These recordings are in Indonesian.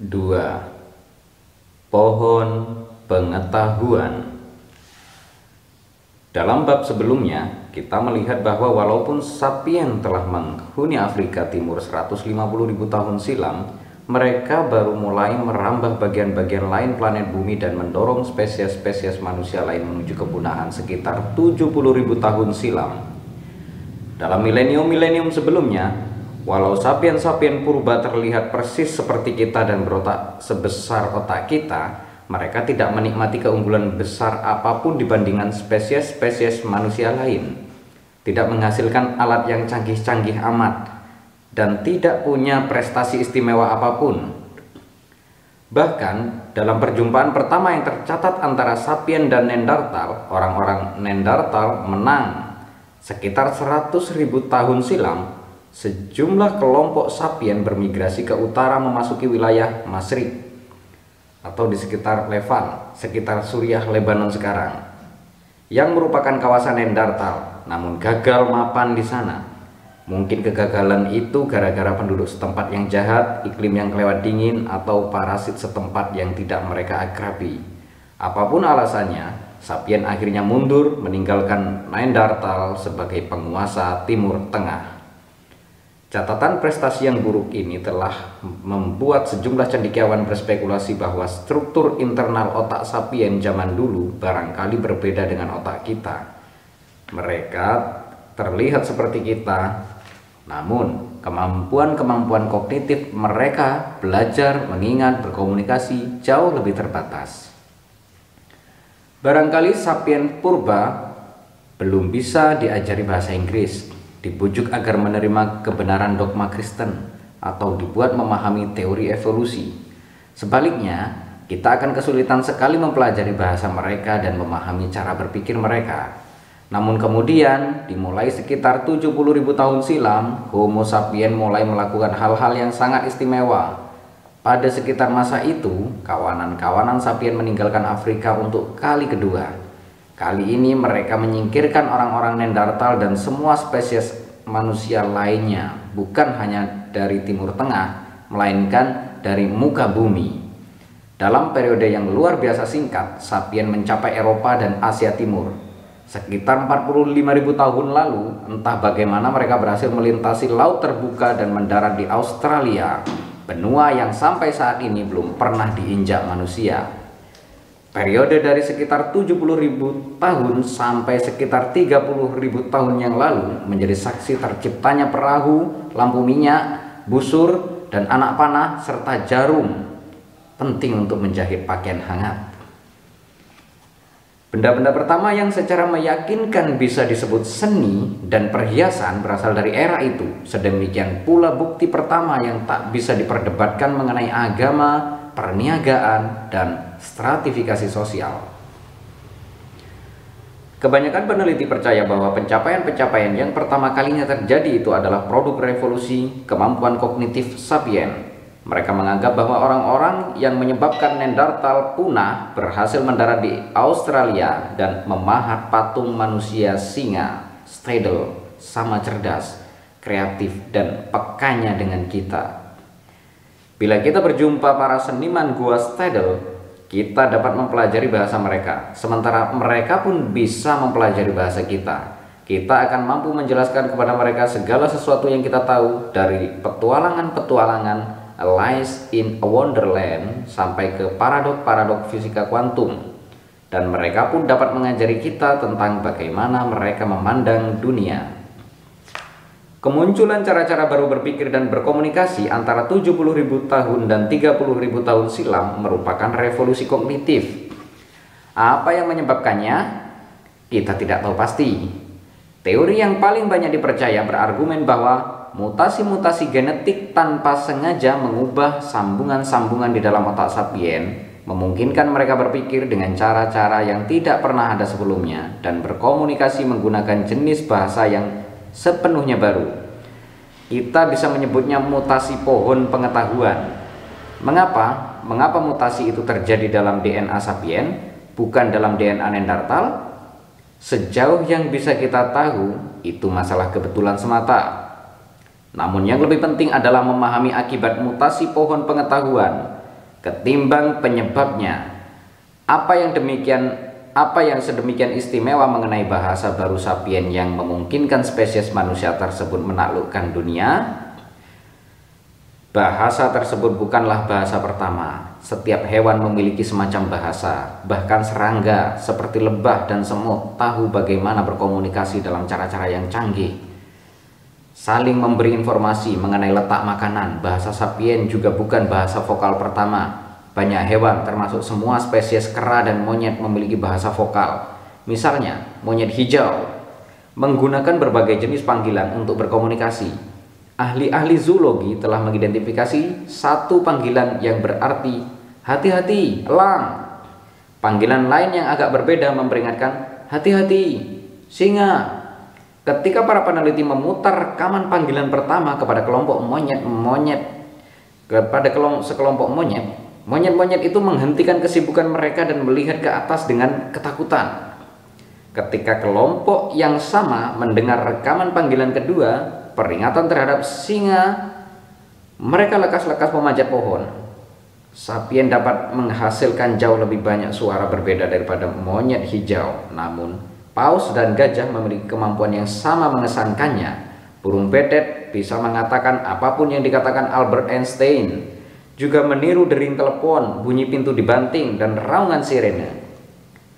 2. Pohon pengetahuan Dalam bab sebelumnya, kita melihat bahwa walaupun sapien telah menghuni Afrika Timur 150.000 tahun silam, mereka baru mulai merambah bagian-bagian lain planet bumi dan mendorong spesies-spesies manusia lain menuju kepunahan sekitar 70.000 tahun silam. Dalam milenium-milenium sebelumnya, Walau sapien-sapien purba terlihat persis seperti kita dan berotak sebesar otak kita, mereka tidak menikmati keunggulan besar apa pun dibandingkan spesies-spesies manusia lain. Tidak menghasilkan alat yang canggih-canggih amat dan tidak punya prestasi istimewa apa pun. Bahkan dalam perjumpaan pertama yang tercatat antara sapien dan Nendartal, orang-orang Nendartal menang sekitar 100.000 tahun silam sejumlah kelompok sapien bermigrasi ke utara memasuki wilayah Masrik atau di sekitar Levan, sekitar Suriah Lebanon sekarang yang merupakan kawasan Nendartal namun gagal mapan di sana. Mungkin kegagalan itu gara-gara penduduk setempat yang jahat iklim yang kelewat dingin atau parasit setempat yang tidak mereka akrabi apa pun alasannya Sapien akhirnya mundur meninggalkan Nendartal sebagai penguasa Timur Tengah Catatan prestasi yang buruk ini telah membuat sejumlah cendekiawan berspekulasi bahwa struktur internal otak sapien zaman dulu barangkali berbeda dengan otak kita. Mereka terlihat seperti kita, namun kemampuan-kemampuan kognitif mereka belajar, mengingat, berkomunikasi jauh lebih terbatas. Barangkali sapien purba belum bisa diajari bahasa Inggris dibujuk agar menerima kebenaran dogma Kristen atau dibuat memahami teori evolusi. Sebaliknya, kita akan kesulitan sekali mempelajari bahasa mereka dan memahami cara berpikir mereka. Namun kemudian, dimulai sekitar 70.000 tahun silam, Homo sapien mulai melakukan hal-hal yang sangat istimewa. Pada sekitar masa itu, kawanan-kawanan sapien meninggalkan Afrika untuk kali kedua. Kali ini mereka menyingkirkan orang-orang Nendartal dan semua spesies manusia lainnya, bukan hanya dari Timur Tengah, melainkan dari muka bumi. Dalam periode yang luar biasa singkat, sapien mencapai Eropa dan Asia Timur. Sekitar 45.000 tahun lalu, entah bagaimana mereka berhasil melintasi laut terbuka dan mendarat di Australia, benua yang sampai saat ini belum pernah diinjak manusia. Periode dari sekitar 70.000 tahun sampai sekitar 30.000 tahun yang lalu menjadi saksi terciptanya perahu, lampu minyak, busur, dan anak panah serta jarum penting untuk menjahit pakaian hangat. Benda-benda pertama yang secara meyakinkan bisa disebut seni dan perhiasan berasal dari era itu. Sedemikian pula bukti pertama yang tak bisa diperdebatkan mengenai agama, perniagaan, dan stratifikasi sosial. Kebanyakan peneliti percaya bahwa pencapaian-pencapaian yang pertama kalinya terjadi itu adalah produk revolusi kemampuan kognitif sapien. Mereka menganggap bahwa orang-orang yang menyebabkan Nendartal punah berhasil mendarat di Australia dan memahat patung manusia singa, Stadel, sama cerdas, kreatif, dan pekanya dengan kita. Bila kita berjumpa para seniman gua Stadel, kita dapat mempelajari bahasa mereka, sementara mereka pun bisa mempelajari bahasa kita. Kita akan mampu menjelaskan kepada mereka segala sesuatu yang kita tahu dari petualangan-petualangan Alice in a Wonderland sampai ke paradok-paradok fisika kuantum. Dan mereka pun dapat mengajari kita tentang bagaimana mereka memandang dunia. Kemunculan cara-cara baru berpikir dan berkomunikasi antara 70.000 tahun dan 30.000 tahun silam merupakan revolusi kognitif. Apa yang menyebabkannya? Kita tidak tahu pasti. Teori yang paling banyak dipercaya berargumen bahwa mutasi-mutasi genetik tanpa sengaja mengubah sambungan-sambungan di dalam otak sapien memungkinkan mereka berpikir dengan cara-cara yang tidak pernah ada sebelumnya dan berkomunikasi menggunakan jenis bahasa yang sepenuhnya baru. Kita bisa menyebutnya mutasi pohon pengetahuan. Mengapa? Mengapa mutasi itu terjadi dalam DNA sapien, bukan dalam DNA Neanderthal? Sejauh yang bisa kita tahu, itu masalah kebetulan semata. Namun yang lebih penting adalah memahami akibat mutasi pohon pengetahuan. ketimbang penyebabnya. Apa yang demikian apa yang sedemikian istimewa mengenai bahasa baru sapien yang memungkinkan spesies manusia tersebut menaklukkan dunia? Bahasa tersebut bukanlah bahasa pertama. Setiap hewan memiliki semacam bahasa, bahkan serangga seperti lebah dan semut tahu bagaimana berkomunikasi dalam cara-cara yang canggih. Saling memberi informasi mengenai letak makanan, bahasa sapien juga bukan bahasa vokal pertama. Banyak hewan termasuk semua spesies kera dan monyet memiliki bahasa vokal. Misalnya, monyet hijau menggunakan berbagai jenis panggilan untuk berkomunikasi Ahli-ahli zoologi telah mengidentifikasi satu panggilan yang berarti hati-hati, elang. Panggilan lain yang agak berbeda memperingatkan hati-hati, singa. Ketika para peneliti memutar rekaman panggilan pertama kepada kelompok monyet-monyet kepada sekelompok monyet, monyet-monyet itu menghentikan kesibukan mereka dan melihat ke atas dengan ketakutan. Ketika kelompok yang sama mendengar rekaman panggilan kedua, peringatan terhadap singa, mereka lekas-lekas memanjat pohon. Sapien dapat menghasilkan jauh lebih banyak suara berbeda daripada monyet hijau. Namun, paus dan gajah memiliki kemampuan yang sama mengesankannya. Burung betet bisa mengatakan apa pun yang dikatakan Albert Einstein. Juga meniru dering telepon, bunyi pintu dibanting, dan raungan sirene.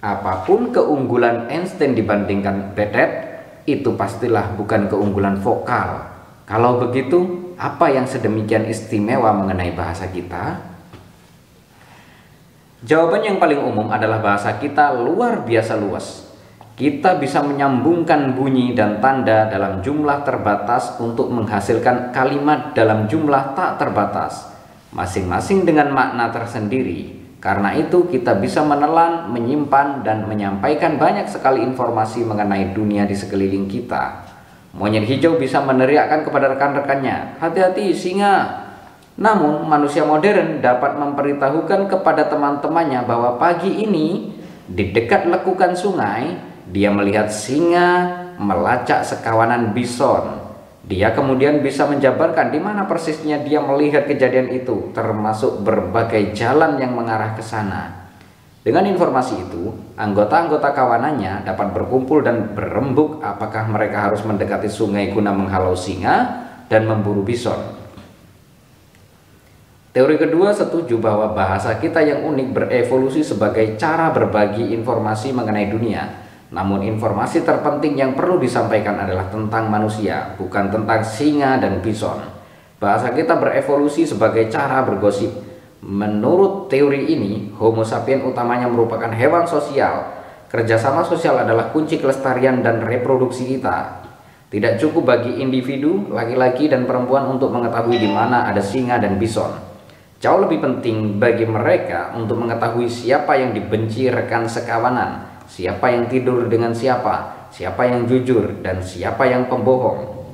Apa pun keunggulan Einstein dibandingkan betet, itu pastilah bukan keunggulan vokal. Kalau begitu, apa yang sedemikian istimewa mengenai bahasa kita? Jawaban yang paling umum adalah bahasa kita luar biasa luas. Kita bisa menyambungkan bunyi dan tanda dalam jumlah terbatas untuk menghasilkan kalimat dalam jumlah tak terbatas, masing-masing dengan makna tersendiri. Karena itu kita bisa menelan, menyimpan, dan menyampaikan banyak sekali informasi mengenai dunia di sekeliling kita. Monyet hijau bisa meneriakkan kepada rekan-rekannya, hati-hati singa. Namun manusia modern dapat memberitahukan kepada teman-temannya bahwa pagi ini di dekat lekukan sungai dia melihat singa melacak sekawanan bison. Dia kemudian bisa menjabarkan di mana persisnya dia melihat kejadian itu, termasuk berbagai jalan yang mengarah ke sana. Dengan informasi itu, anggota-anggota kawanannya dapat berkumpul dan berembuk apakah mereka harus mendekati sungai guna menghalau singa dan memburu bison. Teori kedua setuju bahwa bahasa kita yang unik berevolusi sebagai cara berbagi informasi mengenai dunia namun informasi terpenting yang perlu disampaikan adalah tentang manusia, bukan tentang singa dan bison. Bahasa kita berevolusi sebagai cara bergosip. Menurut teori ini, Homo sapien utamanya merupakan hewan sosial. Kerjasama sosial adalah kunci kelestarian dan reproduksi kita. Tidak cukup bagi individu, laki-laki dan perempuan untuk mengetahui di mana ada singa dan bison. Jauh lebih penting bagi mereka untuk mengetahui siapa yang dibenci rekan sekawanan, siapa yang tidur dengan siapa, siapa yang jujur, dan siapa yang pembohong.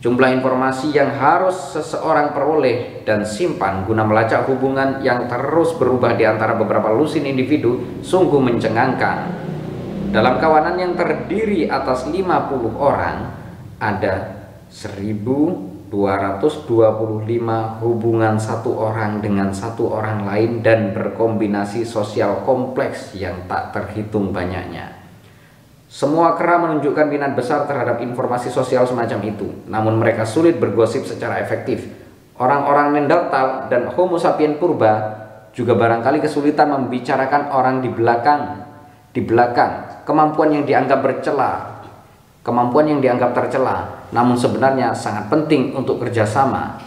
Jumlah informasi yang harus seseorang peroleh dan simpan guna melacak hubungan yang terus berubah di antara beberapa lusin individu sungguh mencengangkan. Dalam kawanan yang terdiri atas 50 orang, ada 1000 225 hubungan satu orang dengan satu orang lain dan berkombinasi sosial kompleks yang tak terhitung banyaknya. Semua kera menunjukkan minat besar terhadap informasi sosial semacam itu, namun mereka sulit bergosip secara efektif. Orang-orang Neanderthal dan Homo sapien purba juga barangkali kesulitan membicarakan orang di belakang, di belakang, kemampuan yang dianggap bercela, kemampuan yang dianggap tercela namun sebenarnya sangat penting untuk kerjasama,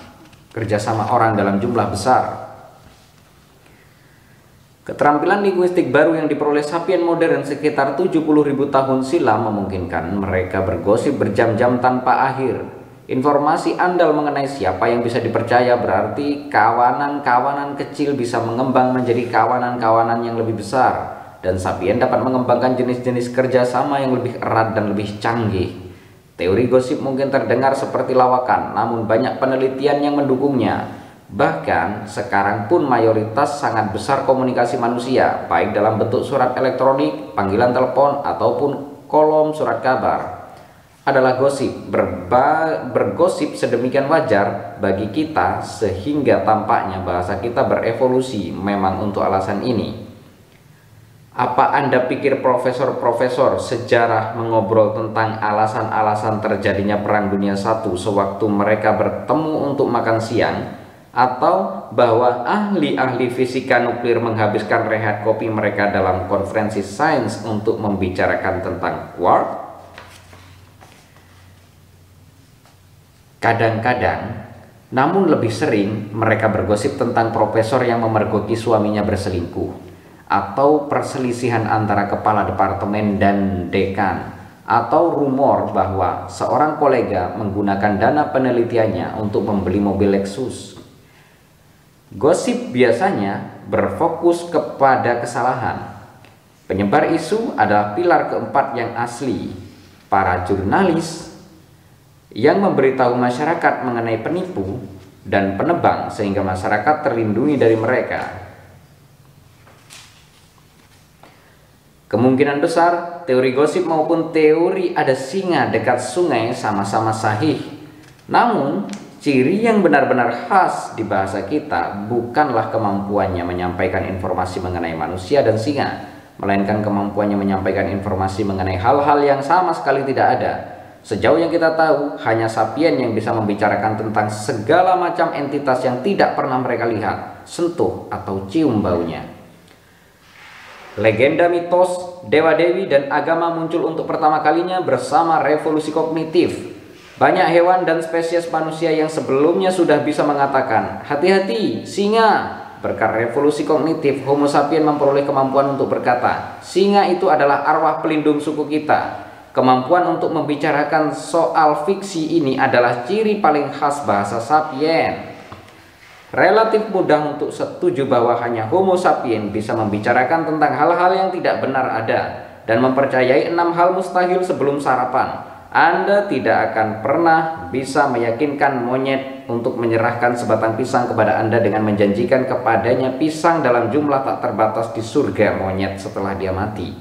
kerjasama orang dalam jumlah besar. Keterampilan linguistik baru yang diperoleh sapien modern sekitar 70.000 tahun silam memungkinkan mereka bergosip berjam-jam tanpa akhir. Informasi andal mengenai siapa yang bisa dipercaya berarti kawanan-kawanan kecil bisa mengembang menjadi kawanan-kawanan yang lebih besar dan sapien dapat mengembangkan jenis-jenis kerjasama yang lebih erat dan lebih canggih. Teori gosip mungkin terdengar seperti lawakan, namun banyak penelitian yang mendukungnya. Bahkan sekarang pun mayoritas sangat besar komunikasi manusia, baik dalam bentuk surat elektronik, panggilan telepon, ataupun kolom surat kabar. adalah gosip. Berba, bergosip sedemikian wajar bagi kita sehingga tampaknya bahasa kita berevolusi memang untuk alasan ini. Apa Anda pikir profesor-profesor sejarah mengobrol tentang alasan-alasan terjadinya Perang Dunia I sewaktu mereka bertemu untuk makan siang? Atau bahwa ahli-ahli fisika nuklir menghabiskan rehat kopi mereka dalam konferensi sains untuk membicarakan tentang quark? Kadang-kadang, namun lebih sering mereka bergosip tentang profesor yang memergoki suaminya berselingkuh atau perselisihan antara kepala departemen dan dekan atau rumor bahwa seorang kolega menggunakan dana penelitiannya untuk membeli mobil Lexus. Gosip biasanya berfokus kepada kesalahan. Penyebar isu adalah pilar keempat yang asli. Para jurnalis yang memberitahu masyarakat mengenai penipu dan penebang sehingga masyarakat terlindungi dari mereka. Kemungkinan besar teori gosip maupun teori ada singa dekat sungai sama-sama sahih. Namun, ciri yang benar-benar khas di bahasa kita bukanlah kemampuannya menyampaikan informasi mengenai manusia dan singa, melainkan kemampuannya menyampaikan informasi mengenai hal-hal yang sama sekali tidak ada Sejauh yang kita tahu, hanya sapien yang bisa membicarakan tentang segala macam entitas yang tidak pernah mereka lihat, sentuh, atau cium baunya. Legenda mitos, dewa-dewi, dan agama muncul untuk pertama kalinya bersama revolusi kognitif. Banyak hewan dan spesies manusia yang sebelumnya sudah bisa mengatakan, hati-hati, singa. Berkat revolusi kognitif, Homo sapien memperoleh kemampuan untuk berkata, singa itu adalah arwah pelindung suku kita Kemampuan untuk membicarakan soal fiksi ini adalah ciri paling khas bahasa sapien. Relatif mudah untuk setuju bahwa hanya Homo sapien bisa membicarakan tentang hal-hal yang tidak benar ada dan mempercayai enam hal mustahil sebelum sarapan. Anda tidak akan pernah bisa meyakinkan monyet untuk menyerahkan sebatang pisang kepada Anda dengan menjanjikan kepadanya pisang dalam jumlah tak terbatas di surga monyet setelah dia mati.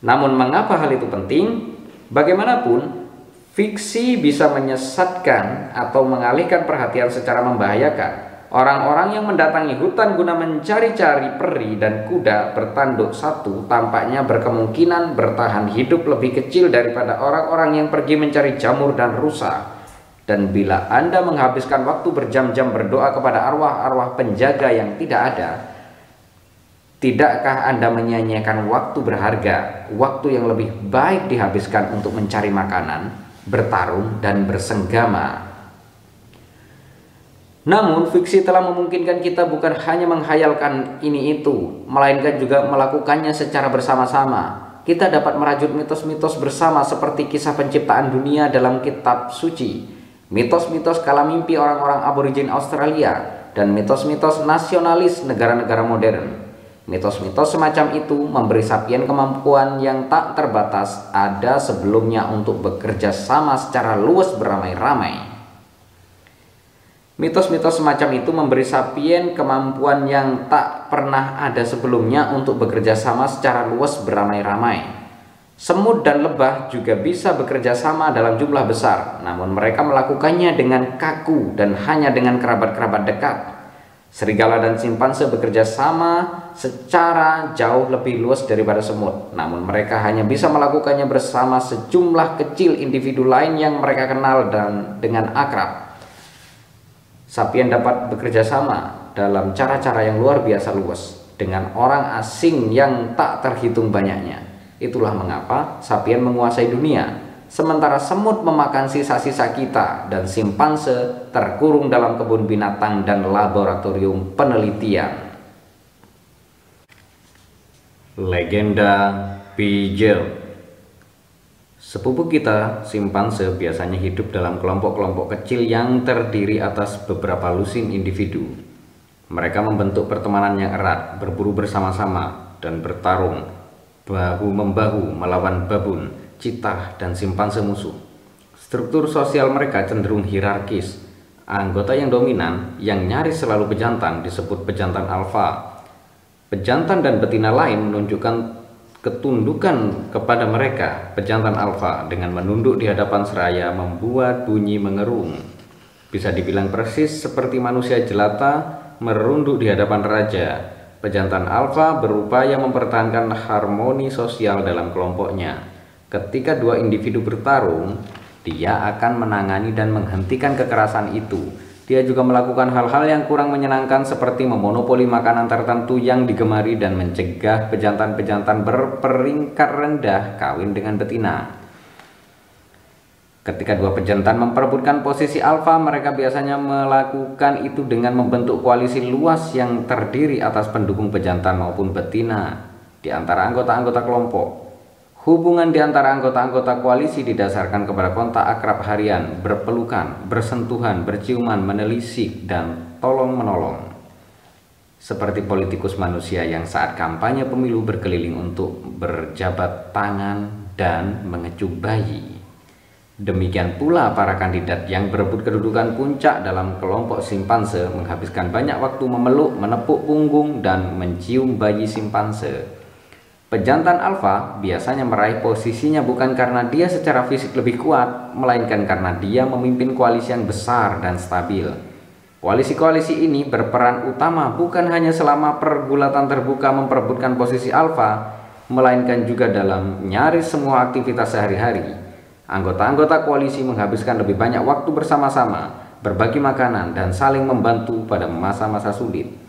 Namun mengapa hal itu penting? Bagaimanapun, fiksi bisa menyesatkan atau mengalihkan perhatian secara membahayakan. Orang-orang yang mendatangi hutan guna mencari-cari peri dan kuda bertanduk satu tampaknya berkemungkinan bertahan hidup lebih kecil daripada orang-orang yang pergi mencari jamur dan rusa. Dan bila Anda menghabiskan waktu berjam-jam berdoa kepada arwah-arwah penjaga yang tidak ada, Tidakkah Anda menyanyiakan waktu berharga, waktu yang lebih baik dihabiskan untuk mencari makanan, bertarung, dan bersenggama? Namun, fiksi telah memungkinkan kita bukan hanya menghayalkan ini itu, melainkan juga melakukannya secara bersama-sama. Kita dapat merajut mitos-mitos bersama seperti kisah penciptaan dunia dalam kitab suci, mitos-mitos kala mimpi orang-orang aborigin Australia, dan mitos-mitos nasionalis negara-negara modern. Mitos-mitos semacam itu memberi sapien kemampuan yang tak terbatas ada sebelumnya untuk bekerja sama secara luas beramai-ramai. Mitos-mitos semacam itu memberi sapien kemampuan yang tak pernah ada sebelumnya untuk bekerja sama secara luas beramai-ramai. Semut dan lebah juga bisa bekerja sama dalam jumlah besar, namun mereka melakukannya dengan kaku dan hanya dengan kerabat-kerabat dekat. Serigala dan simpanse bekerja sama secara jauh lebih luas daripada semut. Namun mereka hanya bisa melakukannya bersama sejumlah kecil individu lain yang mereka kenal dan dengan akrab. Sapien dapat bekerja sama dalam cara-cara yang luar biasa luas dengan orang asing yang tak terhitung banyaknya. Itulah mengapa sapien menguasai dunia sementara semut memakan sisa-sisa kita dan simpanse terkurung dalam kebun binatang dan laboratorium penelitian. Legenda Pijel Sepupu kita, simpanse, biasanya hidup dalam kelompok-kelompok kecil yang terdiri atas beberapa lusin individu. Mereka membentuk pertemanan yang erat, berburu bersama-sama, dan bertarung bahu-membahu melawan babun citah, dan simpanse musuh. Struktur sosial mereka cenderung hierarkis. Anggota yang dominan, yang nyaris selalu pejantan, disebut pejantan alfa. Pejantan dan betina lain menunjukkan ketundukan kepada mereka, pejantan alfa dengan menunduk di hadapan seraya membuat bunyi mengerung. Bisa dibilang persis seperti manusia jelata merunduk di hadapan raja. Pejantan alfa berupaya mempertahankan harmoni sosial dalam kelompoknya. Ketika dua individu bertarung, dia akan menangani dan menghentikan kekerasan itu dia juga melakukan hal-hal yang kurang menyenangkan seperti memonopoli makanan tertentu yang digemari dan mencegah pejantan-pejantan berperingkat rendah kawin dengan betina. Ketika dua pejantan memperebutkan posisi alfa, mereka biasanya melakukan itu dengan membentuk koalisi luas yang terdiri atas pendukung pejantan maupun betina di antara anggota-anggota kelompok. Hubungan di antara anggota-anggota koalisi didasarkan kepada kontak akrab harian, berpelukan, bersentuhan, berciuman, menelisik, dan tolong-menolong. Seperti politikus manusia yang saat kampanye pemilu berkeliling untuk berjabat tangan dan mengecup bayi. Demikian pula para kandidat yang berebut kedudukan puncak dalam kelompok simpanse menghabiskan banyak waktu memeluk, menepuk punggung, dan mencium bayi simpanse Pejantan alfa biasanya meraih posisinya bukan karena dia secara fisik lebih kuat, melainkan karena dia memimpin koalisi yang besar dan stabil. Koalisi-koalisi ini berperan utama bukan hanya selama pergulatan terbuka memperebutkan posisi alfa, melainkan juga dalam nyaris semua aktivitas sehari-hari. Anggota-anggota koalisi menghabiskan lebih banyak waktu bersama-sama, berbagi makanan, dan saling membantu pada masa-masa sulit.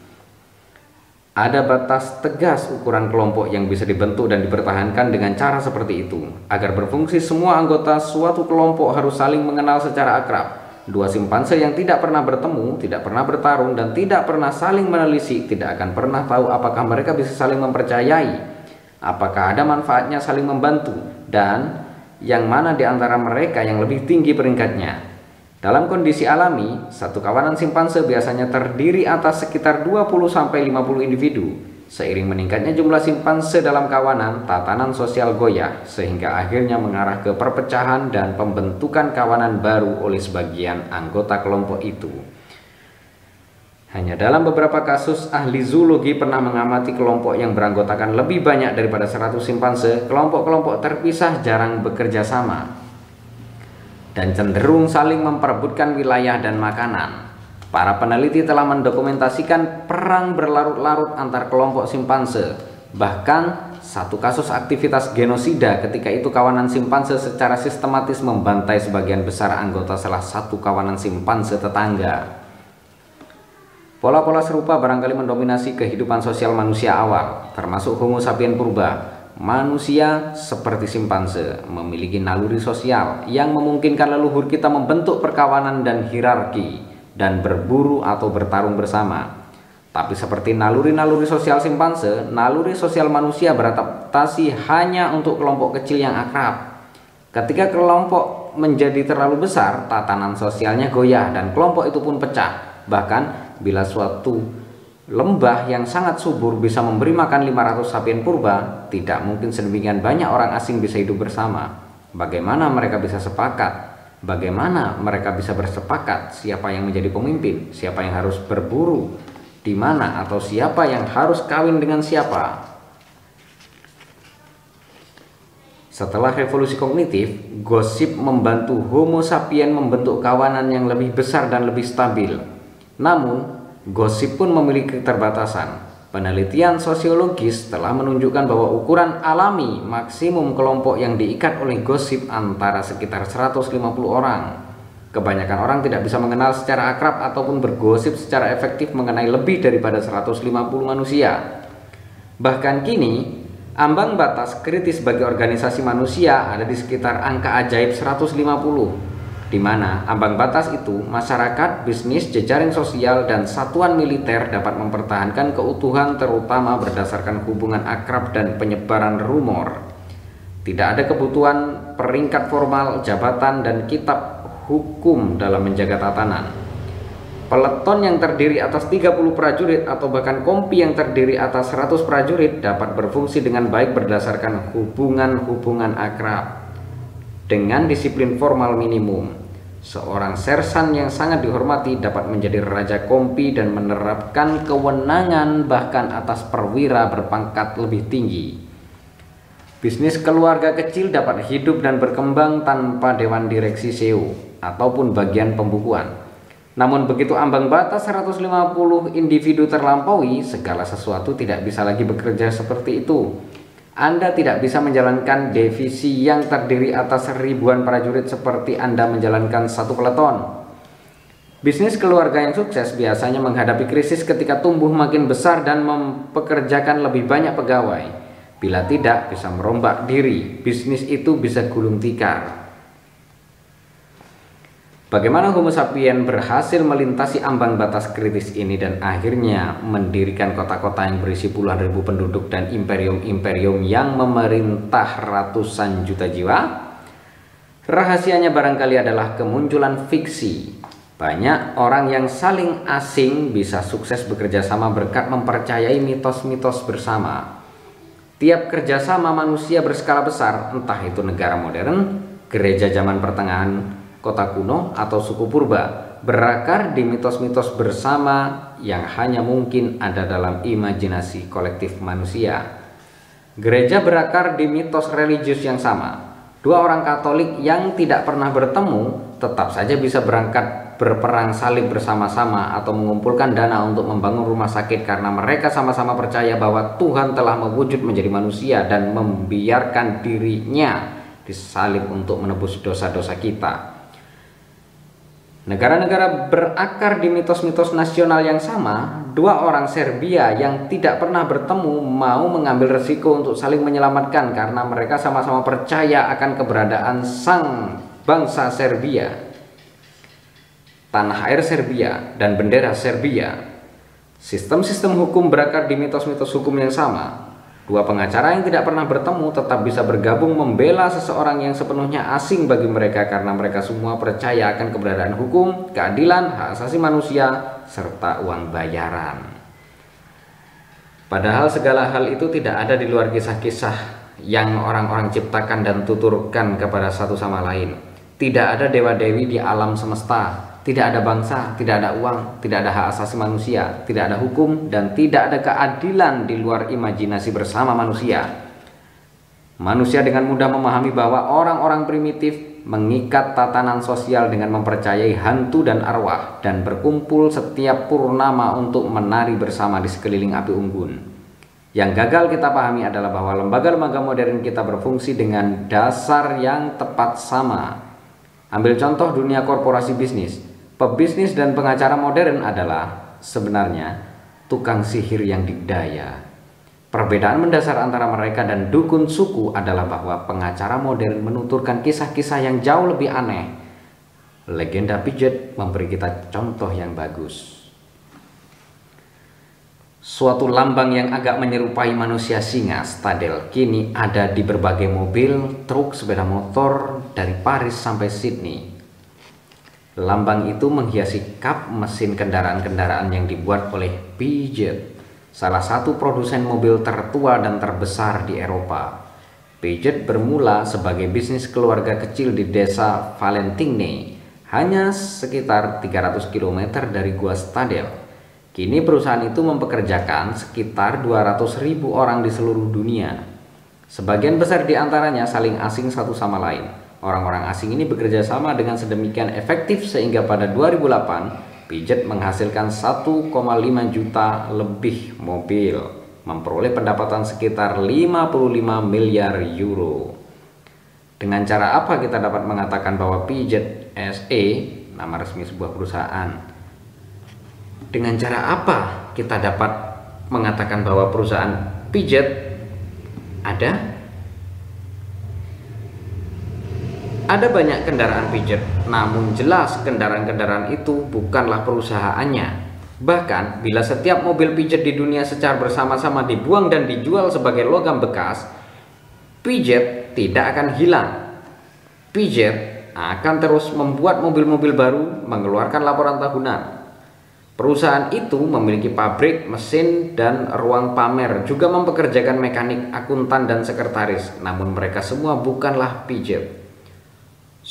Ada batas tegas ukuran kelompok yang bisa dibentuk dan dipertahankan dengan cara seperti itu. Agar berfungsi semua anggota suatu kelompok harus saling mengenal secara akrab. Dua simpanse yang tidak pernah bertemu, tidak pernah bertarung, dan tidak pernah saling menelisik tidak akan pernah tahu apakah mereka bisa saling mempercayai, apakah ada manfaatnya saling membantu, dan yang mana di antara mereka yang lebih tinggi peringkatnya. Dalam kondisi alami, satu kawanan simpanse biasanya terdiri atas sekitar 20-50 individu. Seiring meningkatnya jumlah simpanse dalam kawanan, tatanan sosial goyah, sehingga akhirnya mengarah ke perpecahan dan pembentukan kawanan baru oleh sebagian anggota kelompok itu. Hanya dalam beberapa kasus, ahli zoologi pernah mengamati kelompok yang beranggotakan lebih banyak daripada 100 simpanse, kelompok-kelompok terpisah jarang bekerja sama dan cenderung saling memperebutkan wilayah dan makanan. Para peneliti telah mendokumentasikan perang berlarut-larut antar kelompok simpanse. Bahkan satu kasus aktivitas genosida ketika itu kawanan simpanse secara sistematis membantai sebagian besar anggota salah satu kawanan simpanse tetangga. Pola-pola serupa barangkali mendominasi kehidupan sosial manusia awal, termasuk Homo sapiens purba, Manusia seperti simpanse memiliki naluri sosial yang memungkinkan leluhur kita membentuk perkawanan dan hierarki dan berburu atau bertarung bersama. Tapi seperti naluri-naluri sosial simpanse, naluri sosial manusia beradaptasi hanya untuk kelompok kecil yang akrab. Ketika kelompok menjadi terlalu besar, tatanan sosialnya goyah dan kelompok itu pun pecah. Bahkan bila suatu lembah yang sangat subur bisa memberi makan 500 sapien purba, tidak mungkin sedemikian banyak orang asing bisa hidup bersama. Bagaimana mereka bisa sepakat? Bagaimana mereka bisa bersepakat siapa yang menjadi pemimpin, siapa yang harus berburu, di mana atau siapa yang harus kawin dengan siapa? Setelah revolusi kognitif, gosip membantu Homo sapien membentuk kawanan yang lebih besar dan lebih stabil. Namun, Gosip pun memiliki keterbatasan. Penelitian sosiologis telah menunjukkan bahwa ukuran alami maksimum kelompok yang diikat oleh gosip antara sekitar 150 orang. Kebanyakan orang tidak bisa mengenal secara akrab ataupun bergosip secara efektif mengenai lebih daripada 150 manusia. Bahkan kini, ambang batas kritis bagi organisasi manusia ada di sekitar angka ajaib 150 di mana ambang batas itu masyarakat, bisnis, jejaring sosial, dan satuan militer dapat mempertahankan keutuhan terutama berdasarkan hubungan akrab dan penyebaran rumor. Tidak ada kebutuhan peringkat formal, jabatan, dan kitab hukum dalam menjaga tatanan. Peleton yang terdiri atas 30 prajurit atau bahkan kompi yang terdiri atas 100 prajurit dapat berfungsi dengan baik berdasarkan hubungan-hubungan akrab dengan disiplin formal minimum. Seorang sersan yang sangat dihormati dapat menjadi raja kompi dan menerapkan kewenangan bahkan atas perwira berpangkat lebih tinggi. Bisnis keluarga kecil dapat hidup dan berkembang tanpa dewan direksi CEO ataupun bagian pembukuan. Namun begitu ambang batas 150 individu terlampaui, segala sesuatu tidak bisa lagi bekerja seperti itu. Anda tidak bisa menjalankan divisi yang terdiri atas ribuan prajurit seperti Anda menjalankan satu peleton. Bisnis keluarga yang sukses biasanya menghadapi krisis ketika tumbuh makin besar dan mempekerjakan lebih banyak pegawai. Bila tidak, bisa merombak diri. Bisnis itu bisa gulung tikar. Bagaimana Homo sapien berhasil melintasi ambang batas kritis ini dan akhirnya mendirikan kota-kota yang berisi puluhan ribu penduduk dan imperium-imperium yang memerintah ratusan juta jiwa? Rahasianya barangkali adalah kemunculan fiksi. Banyak orang yang saling asing bisa sukses bekerja sama berkat mempercayai mitos-mitos bersama. Tiap kerjasama manusia berskala besar, entah itu negara modern, gereja zaman pertengahan, kota kuno, atau suku purba, berakar di mitos-mitos bersama yang hanya mungkin ada dalam imajinasi kolektif manusia. Gereja berakar di mitos religius yang sama. Dua orang Katolik yang tidak pernah bertemu tetap saja bisa berangkat berperang salib bersama-sama atau mengumpulkan dana untuk membangun rumah sakit karena mereka sama-sama percaya bahwa Tuhan telah mewujud menjadi manusia dan membiarkan dirinya disalib untuk menebus dosa-dosa kita. Negara-negara berakar di mitos-mitos nasional yang sama, dua orang Serbia yang tidak pernah bertemu mau mengambil resiko untuk saling menyelamatkan karena mereka sama-sama percaya akan keberadaan sang bangsa Serbia tanah air Serbia dan bendera Serbia. Sistem-sistem hukum berakar di mitos-mitos hukum yang sama. Dua pengacara yang tidak pernah bertemu tetap bisa bergabung membela seseorang yang sepenuhnya asing bagi mereka karena mereka semua percaya akan keberadaan hukum, keadilan, hak asasi manusia, serta uang bayaran. Padahal segala hal itu tidak ada di luar kisah-kisah yang orang-orang ciptakan dan tuturkan kepada satu sama lain. Tidak ada dewa-dewi di alam semesta tidak ada bangsa, tidak ada uang, tidak ada hak asasi manusia, tidak ada hukum, dan tidak ada keadilan di luar imajinasi bersama manusia. Manusia dengan mudah memahami bahwa orang-orang primitif mengikat tatanan sosial dengan mempercayai hantu dan arwah dan berkumpul setiap purnama untuk menari bersama di sekeliling api unggun. Yang gagal kita pahami adalah bahwa lembaga-lembaga modern kita berfungsi dengan dasar yang tepat sama. Ambil contoh dunia korporasi bisnis Pebisnis dan pengacara modern adalah sebenarnya tukang sihir yang didaya. Perbedaan mendasar antara mereka dan dukun suku adalah bahwa pengacara modern menuturkan kisah-kisah yang jauh lebih aneh. Legenda pijet memberi kita contoh yang bagus. Suatu lambang yang agak menyerupai manusia singa, stadel, kini ada di berbagai mobil, truk, sepeda motor dari Paris sampai Sydney. Lambang itu menghiasi kap mesin kendaraan-kendaraan yang dibuat oleh Peugeot, salah satu produsen mobil tertua dan terbesar di Eropa. Peugeot bermula sebagai bisnis keluarga kecil di desa Valentine, hanya sekitar 300 km dari Gua Stadel. Kini perusahaan itu mempekerjakan sekitar 200 ribu orang di seluruh dunia. Sebagian besar di antaranya saling asing satu sama lain. Orang-orang asing ini bekerja sama dengan sedemikian efektif sehingga pada 2008 Pijet menghasilkan 1,5 juta lebih mobil, memperoleh pendapatan sekitar 55 miliar euro. Dengan cara apa kita dapat mengatakan bahwa Pijet SE, nama resmi sebuah perusahaan, dengan cara apa kita dapat mengatakan bahwa perusahaan Pijet ada Ada banyak kendaraan pijat, namun jelas kendaraan-kendaraan itu bukanlah perusahaannya. Bahkan, bila setiap mobil pijat di dunia secara bersama-sama dibuang dan dijual sebagai logam bekas, pijat tidak akan hilang. Pijat akan terus membuat mobil-mobil baru mengeluarkan laporan tahunan. Perusahaan itu memiliki pabrik, mesin, dan ruang pamer, juga mempekerjakan mekanik, akuntan, dan sekretaris. Namun mereka semua bukanlah pijat.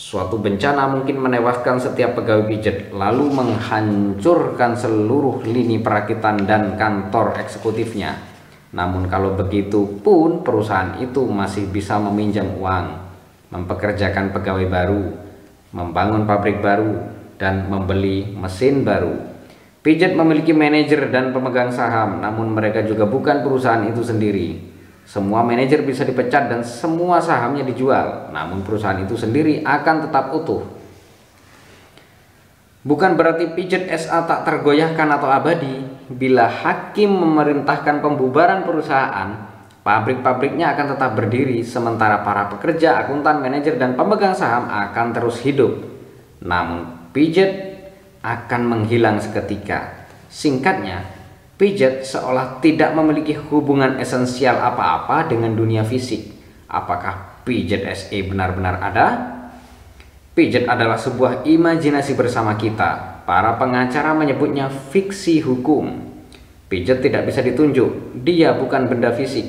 Suatu bencana mungkin menewaskan setiap pegawai pijat, lalu menghancurkan seluruh lini perakitan dan kantor eksekutifnya. Namun kalau begitu pun perusahaan itu masih bisa meminjam uang, mempekerjakan pegawai baru, membangun pabrik baru, dan membeli mesin baru. Pijet memiliki manajer dan pemegang saham, namun mereka juga bukan perusahaan itu sendiri. Semua manajer bisa dipecat dan semua sahamnya dijual, namun perusahaan itu sendiri akan tetap utuh. Bukan berarti Pijet SA tak tergoyahkan atau abadi. Bila hakim memerintahkan pembubaran perusahaan, pabrik-pabriknya akan tetap berdiri, sementara para pekerja, akuntan, manajer, dan pemegang saham akan terus hidup. Namun Pijet akan menghilang seketika. Singkatnya, Pijet seolah tidak memiliki hubungan esensial apa-apa dengan dunia fisik. Apakah pijet SE benar-benar ada? Pijet adalah sebuah imajinasi bersama kita. Para pengacara menyebutnya fiksi hukum. Pijet tidak bisa ditunjuk, dia bukan benda fisik.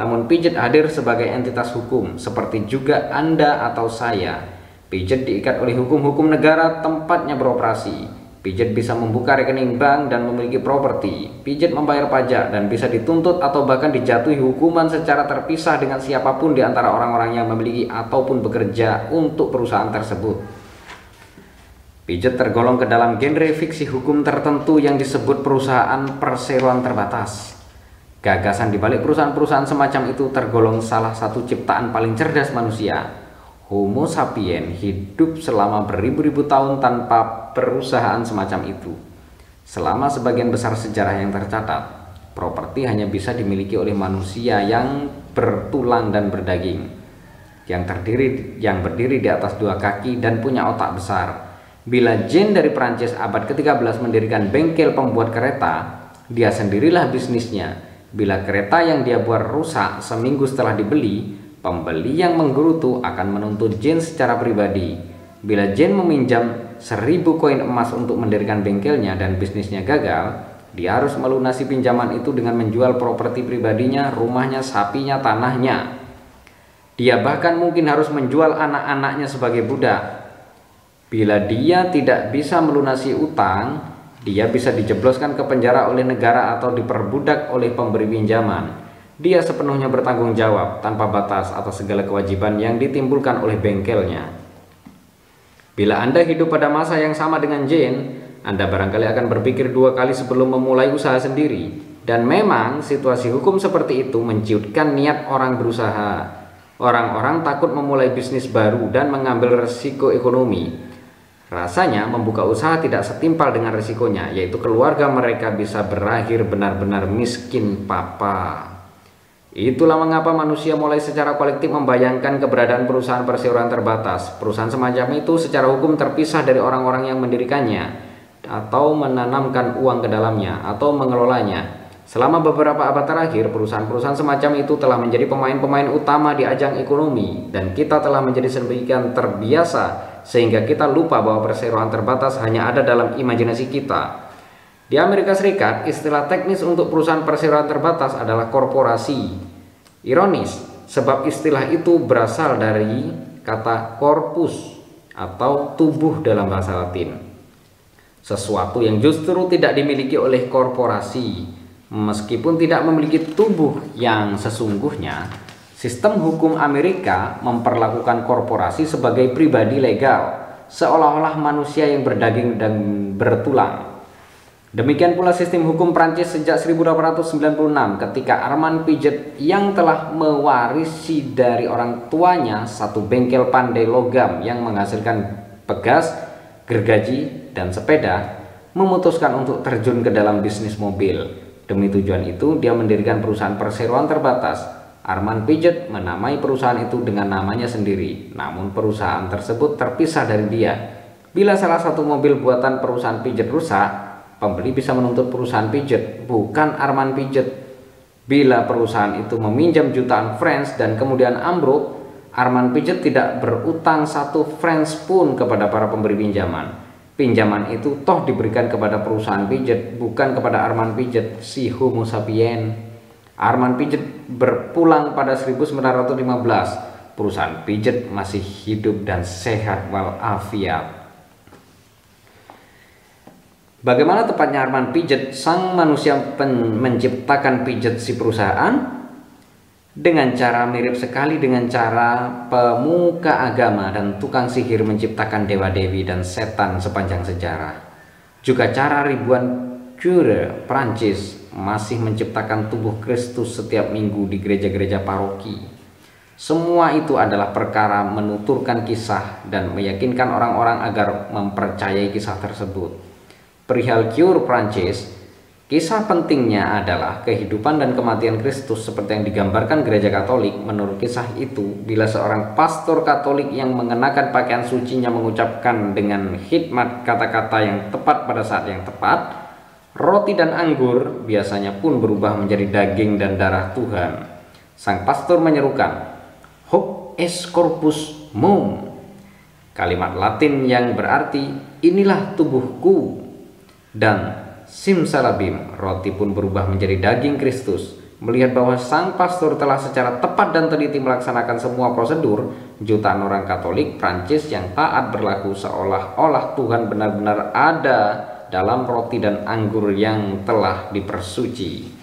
Namun pijet hadir sebagai entitas hukum, seperti juga Anda atau saya. Pijet diikat oleh hukum-hukum negara tempatnya beroperasi. Pijet bisa membuka rekening bank dan memiliki properti. Pijet membayar pajak dan bisa dituntut atau bahkan dijatuhi hukuman secara terpisah dengan siapa pun di antara orang-orang yang memiliki ataupun bekerja untuk perusahaan tersebut. Pijet tergolong ke dalam genre fiksi hukum tertentu yang disebut perusahaan perseroan terbatas. Gagasan di balik perusahaan-perusahaan semacam itu tergolong salah satu ciptaan paling cerdas manusia Homo sapien hidup selama beribu-ribu tahun tanpa perusahaan semacam itu. Selama sebagian besar sejarah yang tercatat, properti hanya bisa dimiliki oleh manusia yang bertulang dan berdaging, yang terdiri yang berdiri di atas dua kaki dan punya otak besar. Bila Jane dari Prancis abad ke-13 mendirikan bengkel pembuat kereta, dia sendirilah bisnisnya. Bila kereta yang dia buat rusak seminggu setelah dibeli, Pembeli yang menggerutu akan menuntut Jane secara pribadi. Bila Jane meminjam seribu koin emas untuk mendirikan bengkelnya dan bisnisnya gagal, dia harus melunasi pinjaman itu dengan menjual properti pribadinya, rumahnya, sapinya, tanahnya. Dia bahkan mungkin harus menjual anak-anaknya sebagai budak. Bila dia tidak bisa melunasi utang, dia bisa dijebloskan ke penjara oleh negara atau diperbudak oleh pemberi pinjaman. Dia sepenuhnya bertanggung jawab tanpa batas atas segala kewajiban yang ditimbulkan oleh bengkelnya. Bila Anda hidup pada masa yang sama dengan Jane, Anda barangkali akan berpikir dua kali sebelum memulai usaha sendiri. Dan memang situasi hukum seperti itu menciutkan niat orang berusaha. Orang-orang takut memulai bisnis baru dan mengambil resiko ekonomi. Rasanya membuka usaha tidak setimpal dengan resikonya, yaitu keluarga mereka bisa berakhir benar-benar miskin papa. Itulah mengapa manusia mulai secara kolektif membayangkan keberadaan perusahaan perseroan terbatas. Perusahaan semacam itu secara hukum terpisah dari orang-orang yang mendirikannya atau menanamkan uang ke dalamnya atau mengelolanya. Selama beberapa abad terakhir, perusahaan-perusahaan semacam itu telah menjadi pemain-pemain utama di ajang ekonomi dan kita telah menjadi sedemikian terbiasa sehingga kita lupa bahwa perseroan terbatas hanya ada dalam imajinasi kita di Amerika Serikat, istilah teknis untuk perusahaan perseroan terbatas adalah korporasi. Ironis, sebab istilah itu berasal dari kata corpus atau tubuh dalam bahasa Latin. Sesuatu yang justru tidak dimiliki oleh korporasi, meskipun tidak memiliki tubuh yang sesungguhnya, sistem hukum Amerika memperlakukan korporasi sebagai pribadi legal, seolah-olah manusia yang berdaging dan bertulang. Demikian pula sistem hukum Prancis sejak 1896 ketika Armand Piget yang telah mewarisi dari orang tuanya satu bengkel pandai logam yang menghasilkan pegas, gergaji, dan sepeda memutuskan untuk terjun ke dalam bisnis mobil. Demi tujuan itu dia mendirikan perusahaan perseroan terbatas. Armand Piget menamai perusahaan itu dengan namanya sendiri, namun perusahaan tersebut terpisah dari dia. Bila salah satu mobil buatan perusahaan Piget rusak, Pembeli bisa menuntut perusahaan pijet, bukan Arman Pijet. Bila perusahaan itu meminjam jutaan francs dan kemudian ambruk, Arman Pijet tidak berutang satu francs pun kepada para pemberi pinjaman. Pinjaman itu toh diberikan kepada perusahaan pijet, bukan kepada Arman Pijet, si homo sapien. Arman Pijet berpulang pada 1915. Perusahaan pijet masih hidup dan sehat walafiat. Bagaimana tepatnya Arman Pijet, sang manusia menciptakan pijet si perusahaan? Dengan cara mirip sekali dengan cara pemuka agama dan tukang sihir menciptakan dewa-dewi dan setan sepanjang sejarah. Juga cara ribuan cure Prancis masih menciptakan tubuh Kristus setiap minggu di gereja-gereja paroki. Semua itu adalah perkara menuturkan kisah dan meyakinkan orang-orang agar mempercayai kisah tersebut perihal Cure Prancis, kisah pentingnya adalah kehidupan dan kematian Kristus seperti yang digambarkan gereja Katolik. Menurut kisah itu, bila seorang pastor Katolik yang mengenakan pakaian sucinya mengucapkan dengan hikmat kata-kata yang tepat pada saat yang tepat, roti dan anggur biasanya pun berubah menjadi daging dan darah Tuhan. Sang pastor menyerukan, Hoc es corpus mum. Kalimat Latin yang berarti inilah tubuhku dan simsalabim, roti pun berubah menjadi daging Kristus. Melihat bahwa sang pastor telah secara tepat dan teliti melaksanakan semua prosedur, jutaan orang Katolik Prancis yang taat berlaku seolah-olah Tuhan benar-benar ada dalam roti dan anggur yang telah dipersuci.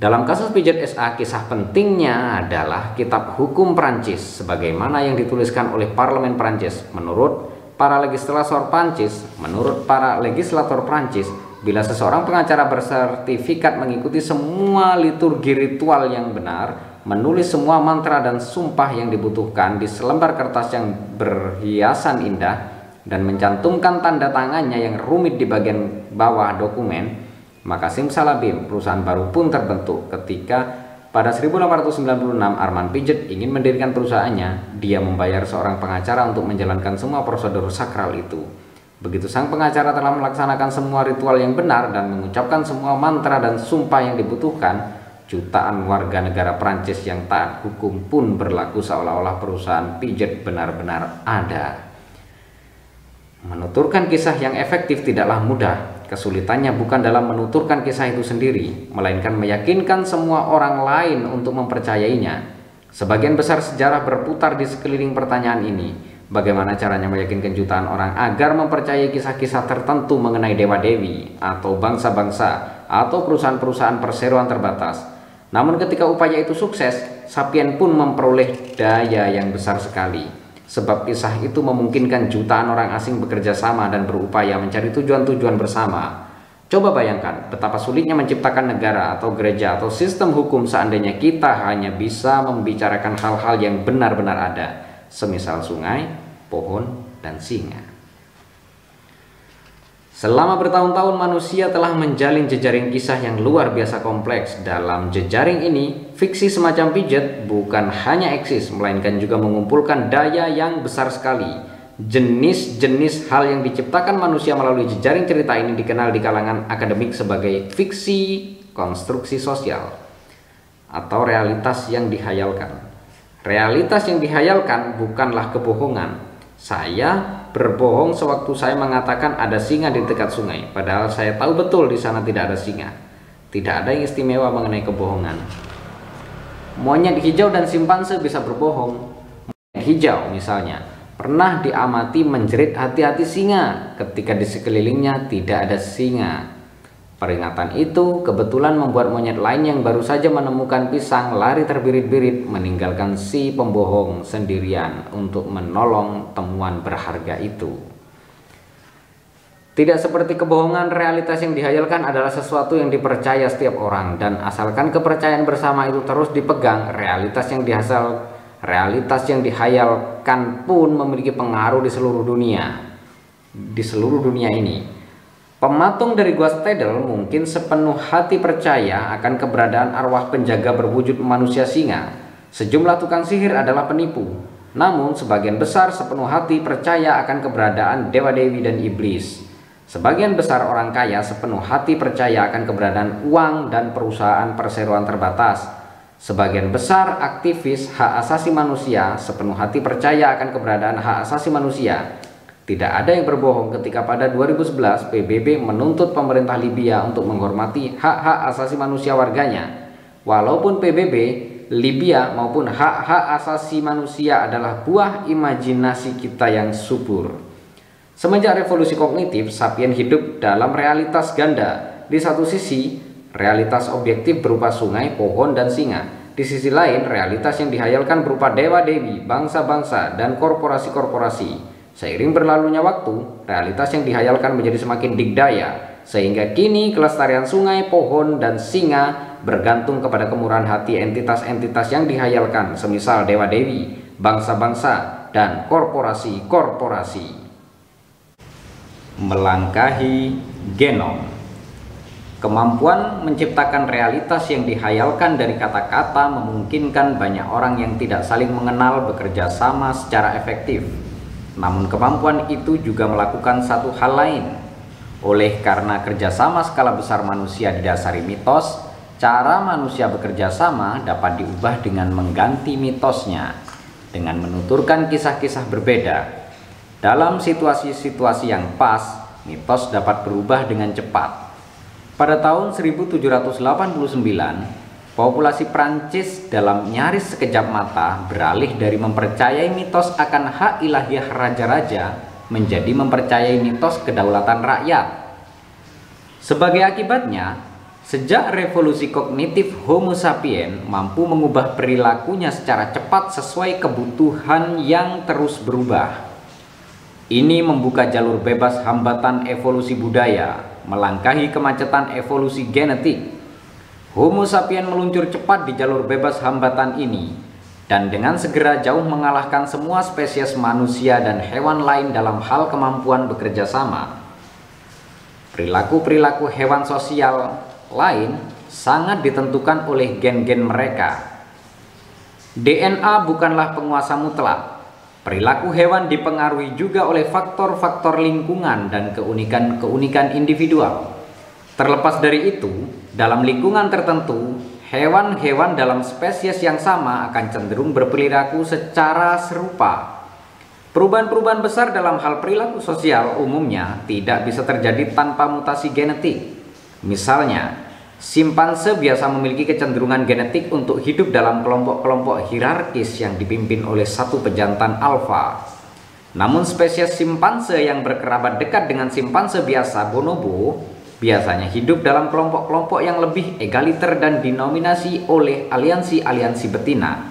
Dalam kasus pijat SA, kisah pentingnya adalah kitab hukum Prancis sebagaimana yang dituliskan oleh parlemen Prancis menurut para legislator Prancis, menurut para legislator Prancis, bila seseorang pengacara bersertifikat mengikuti semua liturgi ritual yang benar, menulis semua mantra dan sumpah yang dibutuhkan di selembar kertas yang berhiasan indah, dan mencantumkan tanda tangannya yang rumit di bagian bawah dokumen, maka simsalabim perusahaan baru pun terbentuk ketika pada 1896, Arman Pijet ingin mendirikan perusahaannya. Dia membayar seorang pengacara untuk menjalankan semua prosedur sakral itu. Begitu sang pengacara telah melaksanakan semua ritual yang benar dan mengucapkan semua mantra dan sumpah yang dibutuhkan, jutaan warga negara Prancis yang taat hukum pun berlaku seolah-olah perusahaan Pijet benar-benar ada. Menuturkan kisah yang efektif tidaklah mudah, Kesulitannya bukan dalam menuturkan kisah itu sendiri, melainkan meyakinkan semua orang lain untuk mempercayainya. Sebagian besar sejarah berputar di sekeliling pertanyaan ini. Bagaimana caranya meyakinkan jutaan orang agar mempercayai kisah-kisah tertentu mengenai dewa-dewi atau bangsa-bangsa atau perusahaan-perusahaan perseroan terbatas. Namun ketika upaya itu sukses, Sapien pun memperoleh daya yang besar sekali sebab kisah itu memungkinkan jutaan orang asing bekerja sama dan berupaya mencari tujuan-tujuan bersama. Coba bayangkan betapa sulitnya menciptakan negara atau gereja atau sistem hukum seandainya kita hanya bisa membicarakan hal-hal yang benar-benar ada, semisal sungai, pohon, dan singa. Selama bertahun-tahun manusia telah menjalin jejaring kisah yang luar biasa kompleks. Dalam jejaring ini, fiksi semacam pijet bukan hanya eksis, melainkan juga mengumpulkan daya yang besar sekali. Jenis-jenis hal yang diciptakan manusia melalui jejaring cerita ini dikenal di kalangan akademik sebagai fiksi konstruksi sosial atau realitas yang dihayalkan. Realitas yang dihayalkan bukanlah kebohongan. Saya berbohong sewaktu saya mengatakan ada singa di dekat sungai, padahal saya tahu betul di sana tidak ada singa. Tidak ada yang istimewa mengenai kebohongan. Monyet hijau dan simpanse bisa berbohong. Monyet hijau misalnya pernah diamati menjerit hati-hati singa ketika di sekelilingnya tidak ada singa. Peringatan itu kebetulan membuat monyet lain yang baru saja menemukan pisang lari terbirit-birit meninggalkan si pembohong sendirian untuk menolong temuan berharga itu. Tidak seperti kebohongan, realitas yang dihayalkan adalah sesuatu yang dipercaya setiap orang dan asalkan kepercayaan bersama itu terus dipegang, realitas yang dihasal realitas yang dihayalkan pun memiliki pengaruh di seluruh dunia. Di seluruh dunia ini. Pematung dari Gua Stedel mungkin sepenuh hati percaya akan keberadaan arwah penjaga berwujud manusia singa. Sejumlah tukang sihir adalah penipu. Namun sebagian besar sepenuh hati percaya akan keberadaan dewa-dewi dan iblis. Sebagian besar orang kaya sepenuh hati percaya akan keberadaan uang dan perusahaan perseroan terbatas. Sebagian besar aktivis hak asasi manusia sepenuh hati percaya akan keberadaan hak asasi manusia. Tidak ada yang berbohong ketika pada 2011 PBB menuntut pemerintah Libya untuk menghormati hak-hak asasi manusia warganya. Walaupun PBB, Libya maupun hak-hak asasi manusia adalah buah imajinasi kita yang subur. Semenjak revolusi kognitif, sapien hidup dalam realitas ganda. Di satu sisi, realitas objektif berupa sungai, pohon, dan singa. Di sisi lain, realitas yang dihayalkan berupa dewa-dewi, bangsa-bangsa, dan korporasi-korporasi. Seiring berlalunya waktu, realitas yang dihayalkan menjadi semakin digdaya, sehingga kini kelestarian sungai, pohon, dan singa bergantung kepada kemurahan hati entitas-entitas yang dihayalkan, semisal dewa-dewi, bangsa-bangsa, dan korporasi-korporasi. Melangkahi genom Kemampuan menciptakan realitas yang dihayalkan dari kata-kata memungkinkan banyak orang yang tidak saling mengenal bekerja sama secara efektif. Namun kemampuan itu juga melakukan satu hal lain. Oleh karena kerjasama skala besar manusia didasari mitos, cara manusia bekerja sama dapat diubah dengan mengganti mitosnya, dengan menuturkan kisah-kisah berbeda. Dalam situasi-situasi yang pas, mitos dapat berubah dengan cepat pada tahun 1789, populasi Prancis dalam nyaris sekejap mata beralih dari mempercayai mitos akan hak ilahiyah raja-raja menjadi mempercayai mitos kedaulatan rakyat. Sebagai akibatnya, sejak revolusi kognitif Homo sapien mampu mengubah perilakunya secara cepat sesuai kebutuhan yang terus berubah. Ini membuka jalur bebas hambatan evolusi budaya melangkahi kemacetan evolusi genetik. Homo sapien meluncur cepat di jalur bebas hambatan ini dan dengan segera jauh mengalahkan semua spesies manusia dan hewan lain dalam hal kemampuan bekerja sama. Perilaku-perilaku hewan sosial lain sangat ditentukan oleh gen-gen mereka. DNA bukanlah penguasa mutlak, Perilaku hewan dipengaruhi juga oleh faktor-faktor lingkungan dan keunikan-keunikan individual. Terlepas dari itu, dalam lingkungan tertentu, hewan-hewan dalam spesies yang sama akan cenderung berperilaku secara serupa. Perubahan-perubahan besar dalam hal perilaku sosial umumnya tidak bisa terjadi tanpa mutasi genetik. Misalnya, Simpanse biasa memiliki kecenderungan genetik untuk hidup dalam kelompok-kelompok hierarkis yang dipimpin oleh satu pejantan alfa. Namun spesies simpanse yang berkerabat dekat dengan simpanse biasa bonobo biasanya hidup dalam kelompok-kelompok yang lebih egaliter dan dinominasi oleh aliansi-aliansi betina.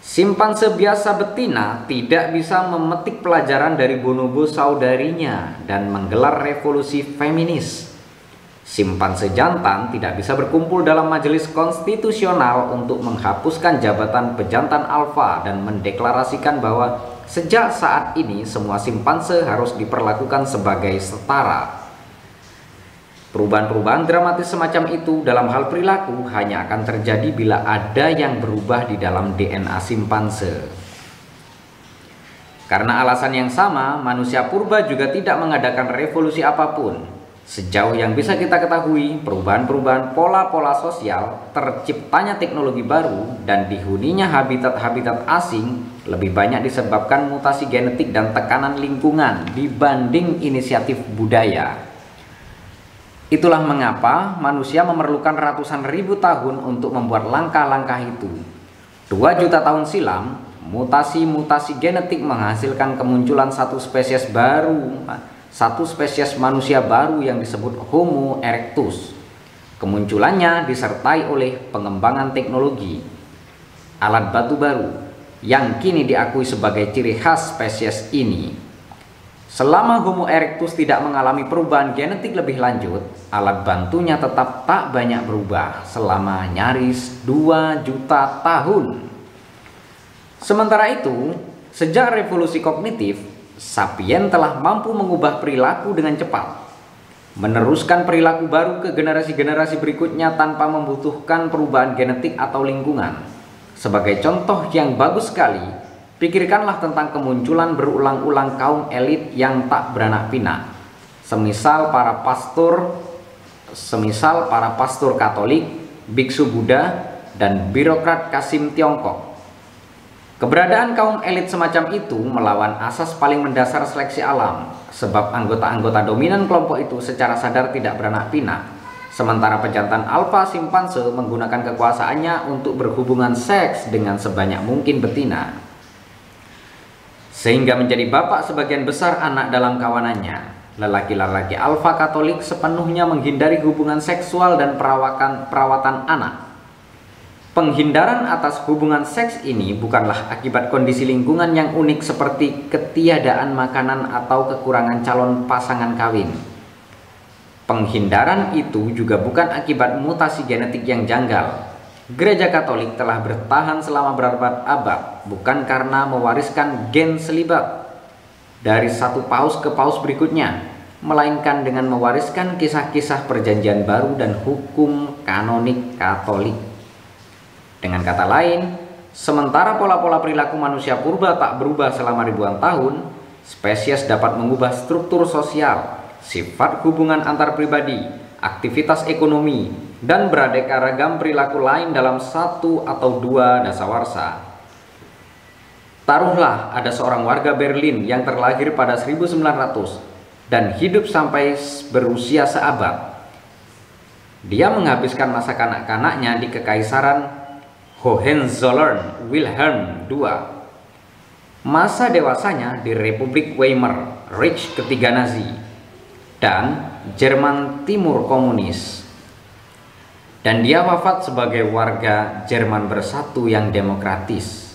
Simpanse biasa betina tidak bisa memetik pelajaran dari bonobo saudarinya dan menggelar revolusi feminis Simpanse jantan tidak bisa berkumpul dalam majelis konstitusional untuk menghapuskan jabatan pejantan alfa dan mendeklarasikan bahwa sejak saat ini semua simpanse harus diperlakukan sebagai setara. Perubahan-perubahan dramatis semacam itu dalam hal perilaku hanya akan terjadi bila ada yang berubah di dalam DNA simpanse. Karena alasan yang sama, manusia purba juga tidak mengadakan revolusi apa pun Sejauh yang bisa kita ketahui, perubahan-perubahan pola-pola sosial, terciptanya teknologi baru, dan dihuninya habitat-habitat asing lebih banyak disebabkan mutasi genetik dan tekanan lingkungan dibanding inisiatif budaya. Itulah mengapa manusia memerlukan ratusan ribu tahun untuk membuat langkah-langkah itu. Dua juta tahun silam, mutasi-mutasi genetik menghasilkan kemunculan satu spesies baru satu spesies manusia baru yang disebut Homo erectus. Kemunculannya disertai oleh pengembangan teknologi, alat batu baru yang kini diakui sebagai ciri khas spesies ini. Selama Homo erectus tidak mengalami perubahan genetik lebih lanjut, alat bantunya tetap tak banyak berubah selama nyaris 2 juta tahun. Sementara itu, sejak revolusi kognitif, Sapien telah mampu mengubah perilaku dengan cepat, meneruskan perilaku baru ke generasi-generasi berikutnya tanpa membutuhkan perubahan genetik atau lingkungan. Sebagai contoh yang bagus sekali, pikirkanlah tentang kemunculan berulang-ulang kaum elit yang tak beranak pinak. Semisal para pastor, semisal para pastor Katolik, biksu Buddha, dan birokrat Kasim Tiongkok Keberadaan kaum elit semacam itu melawan asas paling mendasar seleksi alam, sebab anggota-anggota dominan kelompok itu secara sadar tidak beranak pinak. Sementara pejantan alfa simpanse menggunakan kekuasaannya untuk berhubungan seks dengan sebanyak mungkin betina. sehingga menjadi bapak sebagian besar anak dalam kawanannya. Lelaki-lelaki alfa Katolik sepenuhnya menghindari hubungan seksual dan perawakan perawatan anak. Penghindaran atas hubungan seks ini bukanlah akibat kondisi lingkungan yang unik seperti ketiadaan makanan atau kekurangan calon pasangan kawin. Penghindaran itu juga bukan akibat mutasi genetik yang janggal. Gereja Katolik telah bertahan selama berabad-abad bukan karena mewariskan gen selibat dari satu paus ke paus berikutnya, melainkan dengan mewariskan kisah-kisah perjanjian baru dan hukum kanonik Katolik. Dengan kata lain, sementara pola-pola perilaku manusia purba tak berubah selama ribuan tahun, spesies dapat mengubah struktur sosial, sifat hubungan antar pribadi, aktivitas ekonomi, dan beraneka ragam perilaku lain dalam satu atau dua dasawarsa. Taruhlah ada seorang warga Berlin yang terlahir pada 1900 dan hidup sampai berusia seabad. Dia menghabiskan masa kanak-kanaknya di Kekaisaran Hohenzollern Wilhelm II. Masa dewasanya di Republik Weimar, Reich ketiga Nazi, dan Jerman Timur Komunis. Dan dia wafat sebagai warga Jerman bersatu yang demokratis.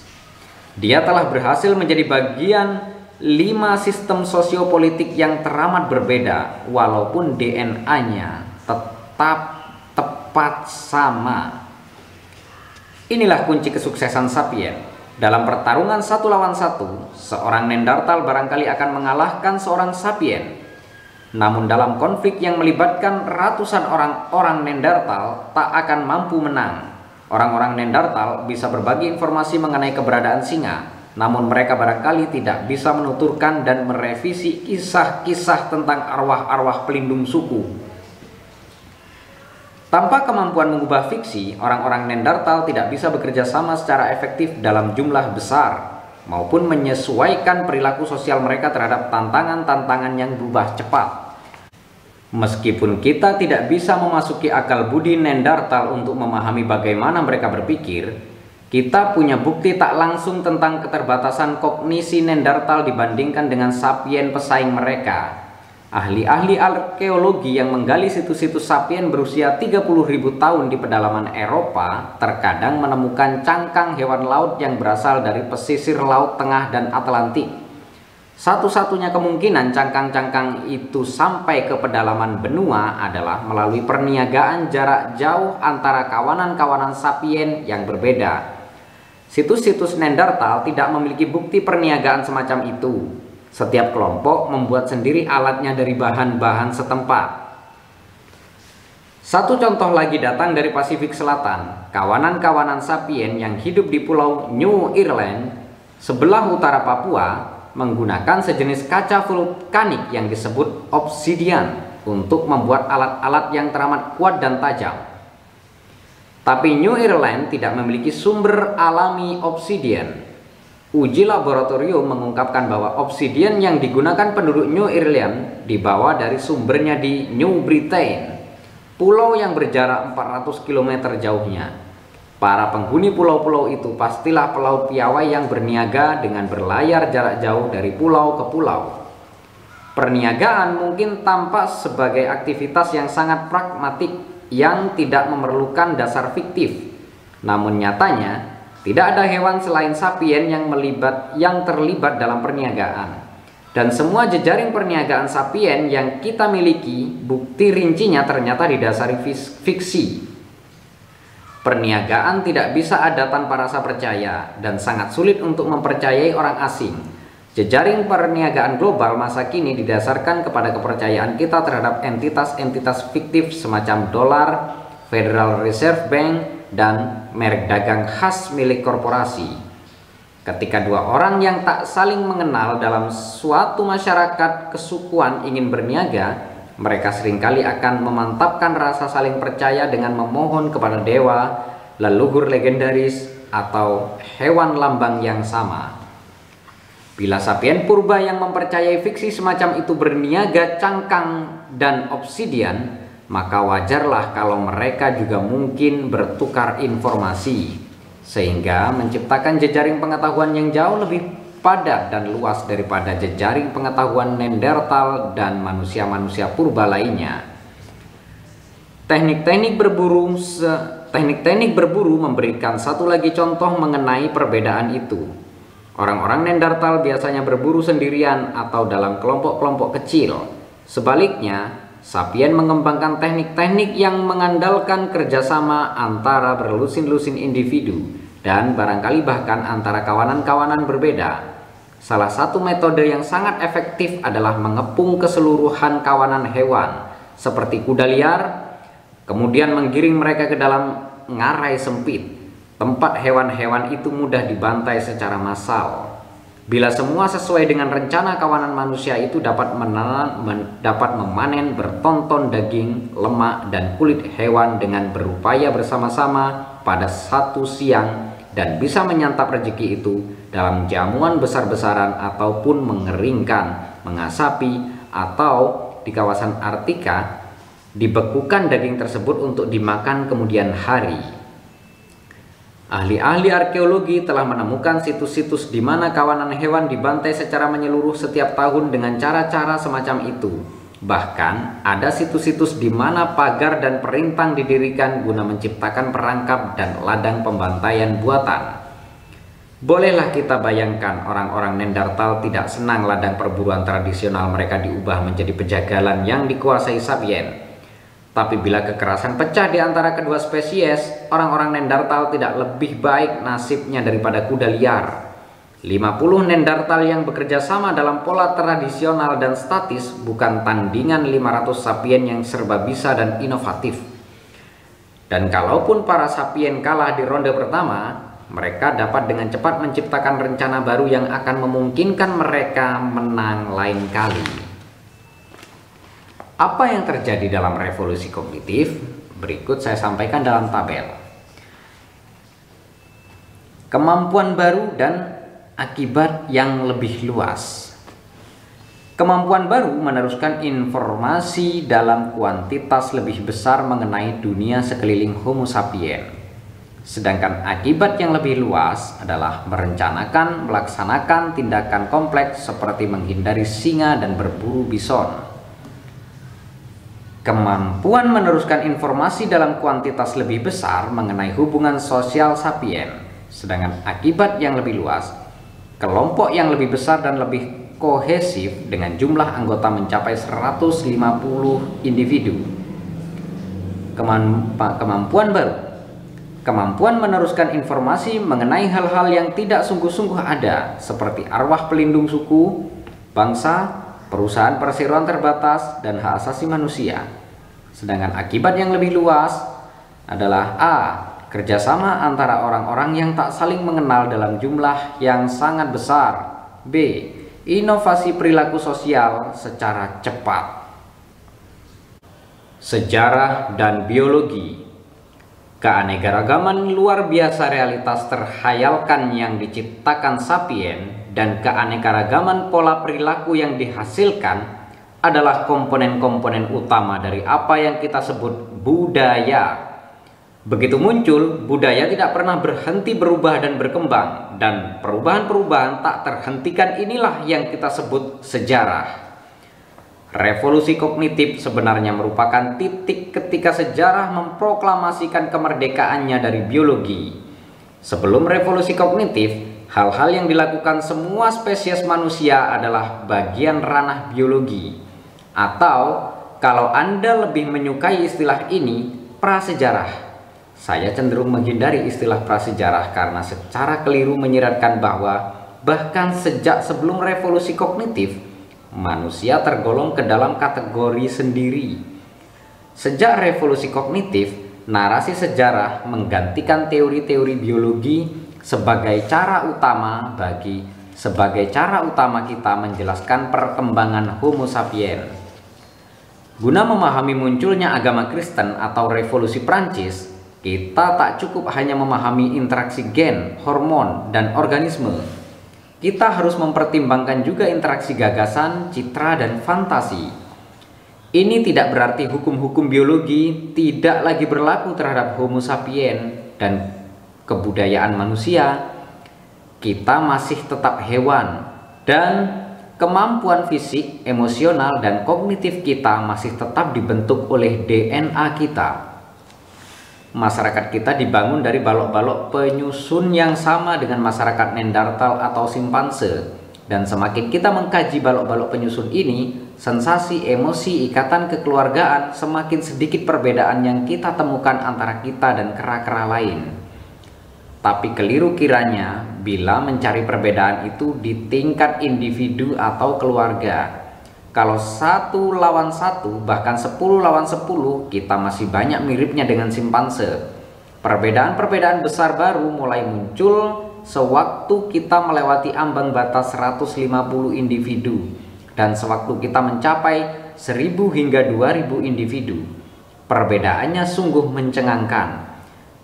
Dia telah berhasil menjadi bagian lima sistem sosiopolitik yang teramat berbeda walaupun DNA-nya tetap tepat sama. Inilah kunci kesuksesan Sapien. Dalam pertarungan satu lawan satu, seorang Nendartal barangkali akan mengalahkan seorang Sapien. Namun dalam konflik yang melibatkan ratusan orang-orang Nendartal tak akan mampu menang Orang-orang Nendartal bisa berbagi informasi mengenai keberadaan singa, namun mereka barangkali tidak bisa menuturkan dan merevisi kisah-kisah tentang arwah-arwah pelindung suku. Tanpa kemampuan mengubah fiksi, orang-orang Nendartal tidak bisa bekerja sama secara efektif dalam jumlah besar maupun menyesuaikan perilaku sosial mereka terhadap tantangan-tantangan yang berubah cepat. Meskipun kita tidak bisa memasuki akal budi Nendartal untuk memahami bagaimana mereka berpikir, kita punya bukti tak langsung tentang keterbatasan kognisi Nendartal dibandingkan dengan sapien pesaing mereka. Ahli-ahli arkeologi yang menggali situs-situs sapien berusia 30.000 tahun di pedalaman Eropa terkadang menemukan cangkang hewan laut yang berasal dari pesisir laut tengah dan Atlantik. Satu-satunya kemungkinan cangkang-cangkang itu sampai ke pedalaman benua adalah melalui perniagaan jarak jauh antara kawanan-kawanan sapien yang berbeda. Situs-situs Nendertal tidak memiliki bukti perniagaan semacam itu. Setiap kelompok membuat sendiri alatnya dari bahan-bahan setempat. Satu contoh lagi datang dari Pasifik Selatan, kawanan-kawanan sapien yang hidup di pulau New Ireland, sebelah utara Papua, menggunakan sejenis kaca vulkanik yang disebut obsidian untuk membuat alat-alat yang teramat kuat dan tajam. Tapi New Ireland tidak memiliki sumber alami obsidian. Uji laboratorium mengungkapkan bahwa obsidian yang digunakan penduduk New Ireland dibawa dari sumbernya di New Britain, pulau yang berjarak 400 km jauhnya. Para penghuni pulau-pulau itu pastilah pelaut piawai yang berniaga dengan berlayar jarak jauh dari pulau ke pulau. Perniagaan mungkin tampak sebagai aktivitas yang sangat pragmatik yang tidak memerlukan dasar fiktif. Namun nyatanya, tidak ada hewan selain sapien yang melibat yang terlibat dalam perniagaan. Dan semua jejaring perniagaan sapien yang kita miliki, bukti rincinya ternyata didasari fiksi Perniagaan tidak bisa ada tanpa rasa percaya dan sangat sulit untuk mempercayai orang asing. Jejaring perniagaan global masa kini didasarkan kepada kepercayaan kita terhadap entitas-entitas fiktif semacam dolar, Federal Reserve Bank, dan merek dagang khas milik korporasi. Ketika dua orang yang tak saling mengenal dalam suatu masyarakat kesukuan ingin berniaga, mereka sering kali akan memantapkan rasa saling percaya dengan memohon kepada dewa, leluhur legendaris, atau hewan lambang yang sama. Bila sapien purba yang mempercayai fiksi semacam itu berniaga cangkang dan obsidian, maka wajarlah kalau mereka juga mungkin bertukar informasi, sehingga menciptakan jejaring pengetahuan yang jauh lebih padat dan luas daripada jejaring pengetahuan Neanderthal dan manusia-manusia purba lainnya. Teknik-teknik berburu teknik-teknik berburu memberikan satu lagi contoh mengenai perbedaan itu. Orang-orang Neanderthal biasanya berburu sendirian atau dalam kelompok-kelompok kecil. Sebaliknya, Sapien mengembangkan teknik-teknik yang mengandalkan kerjasama antara berlusin-lusin individu dan barangkali bahkan antara kawanan-kawanan berbeda. Salah satu metode yang sangat efektif adalah mengepung keseluruhan kawanan hewan seperti kuda liar, kemudian menggiring mereka ke dalam ngarai sempit, tempat hewan-hewan itu mudah dibantai secara massal. Bila semua sesuai dengan rencana kawanan manusia itu dapat menelan, men, dapat memanen bertonton daging, lemak, dan kulit hewan dengan berupaya bersama-sama pada satu siang dan bisa menyantap rezeki itu dalam jamuan besar-besaran ataupun mengeringkan, mengasapi, atau di kawasan Artika dibekukan daging tersebut untuk dimakan kemudian hari. Ahli-ahli arkeologi telah menemukan situs-situs di mana kawanan hewan dibantai secara menyeluruh setiap tahun dengan cara-cara semacam itu. Bahkan, ada situs-situs di mana pagar dan perintang didirikan guna menciptakan perangkap dan ladang pembantaian buatan. Bolehlah kita bayangkan orang-orang Nendartal tidak senang ladang perburuan tradisional mereka diubah menjadi pejagalan yang dikuasai Sabien. Tapi bila kekerasan pecah di antara kedua spesies, orang-orang Nendartal tidak lebih baik nasibnya daripada kuda liar. 50 Nendartal yang bekerja sama dalam pola tradisional dan statis bukan tandingan 500 sapien yang serba bisa dan inovatif. Dan kalaupun para sapien kalah di ronde pertama, mereka dapat dengan cepat menciptakan rencana baru yang akan memungkinkan mereka menang lain kali. Apa yang terjadi dalam revolusi kognitif? Berikut saya sampaikan dalam tabel. Kemampuan baru dan akibat yang lebih luas. Kemampuan baru meneruskan informasi dalam kuantitas lebih besar mengenai dunia sekeliling Homo sapien. Sedangkan akibat yang lebih luas adalah merencanakan, melaksanakan tindakan kompleks seperti menghindari singa dan berburu bison. Kemampuan meneruskan informasi dalam kuantitas lebih besar mengenai hubungan sosial sapien, sedangkan akibat yang lebih luas, kelompok yang lebih besar dan lebih kohesif dengan jumlah anggota mencapai 150 individu. Kemampuan baru Kemampuan meneruskan informasi mengenai hal-hal yang tidak sungguh-sungguh ada, seperti arwah pelindung suku, bangsa, perusahaan perseroan terbatas, dan hak asasi manusia. Sedangkan akibat yang lebih luas adalah A. Kerjasama antara orang-orang yang tak saling mengenal dalam jumlah yang sangat besar. B. Inovasi perilaku sosial secara cepat. Sejarah dan biologi Keanekaragaman luar biasa realitas terhayalkan yang diciptakan sapien dan keanekaragaman pola perilaku yang dihasilkan adalah komponen-komponen utama dari apa yang kita sebut budaya. Begitu muncul, budaya tidak pernah berhenti berubah dan berkembang, dan perubahan-perubahan tak terhentikan inilah yang kita sebut sejarah. Revolusi kognitif sebenarnya merupakan titik ketika sejarah memproklamasikan kemerdekaannya dari biologi. Sebelum revolusi kognitif, Hal-hal yang dilakukan semua spesies manusia adalah bagian ranah biologi. Atau kalau Anda lebih menyukai istilah ini, prasejarah. Saya cenderung menghindari istilah prasejarah karena secara keliru menyiratkan bahwa bahkan sejak sebelum revolusi kognitif, manusia tergolong ke dalam kategori sendiri. Sejak revolusi kognitif, narasi sejarah menggantikan teori-teori biologi sebagai cara utama bagi sebagai cara utama kita menjelaskan perkembangan Homo sapiens. Guna memahami munculnya agama Kristen atau revolusi Prancis, kita tak cukup hanya memahami interaksi gen, hormon, dan organisme. Kita harus mempertimbangkan juga interaksi gagasan, citra, dan fantasi. Ini tidak berarti hukum-hukum biologi tidak lagi berlaku terhadap Homo sapiens dan kebudayaan manusia, kita masih tetap hewan dan kemampuan fisik, emosional, dan kognitif kita masih tetap dibentuk oleh DNA kita. Masyarakat kita dibangun dari balok-balok penyusun yang sama dengan masyarakat Neanderthal atau simpanse. Dan semakin kita mengkaji balok-balok penyusun ini, sensasi, emosi, ikatan kekeluargaan, semakin sedikit perbedaan yang kita temukan antara kita dan kera-kera lain. Tapi keliru kiranya bila mencari perbedaan itu di tingkat individu atau keluarga. Kalau satu lawan satu, bahkan sepuluh lawan sepuluh, kita masih banyak miripnya dengan simpanse. Perbedaan-perbedaan besar baru mulai muncul sewaktu kita melewati ambang batas 150 individu dan sewaktu kita mencapai 1000 hingga 2000 individu. Perbedaannya sungguh mencengangkan.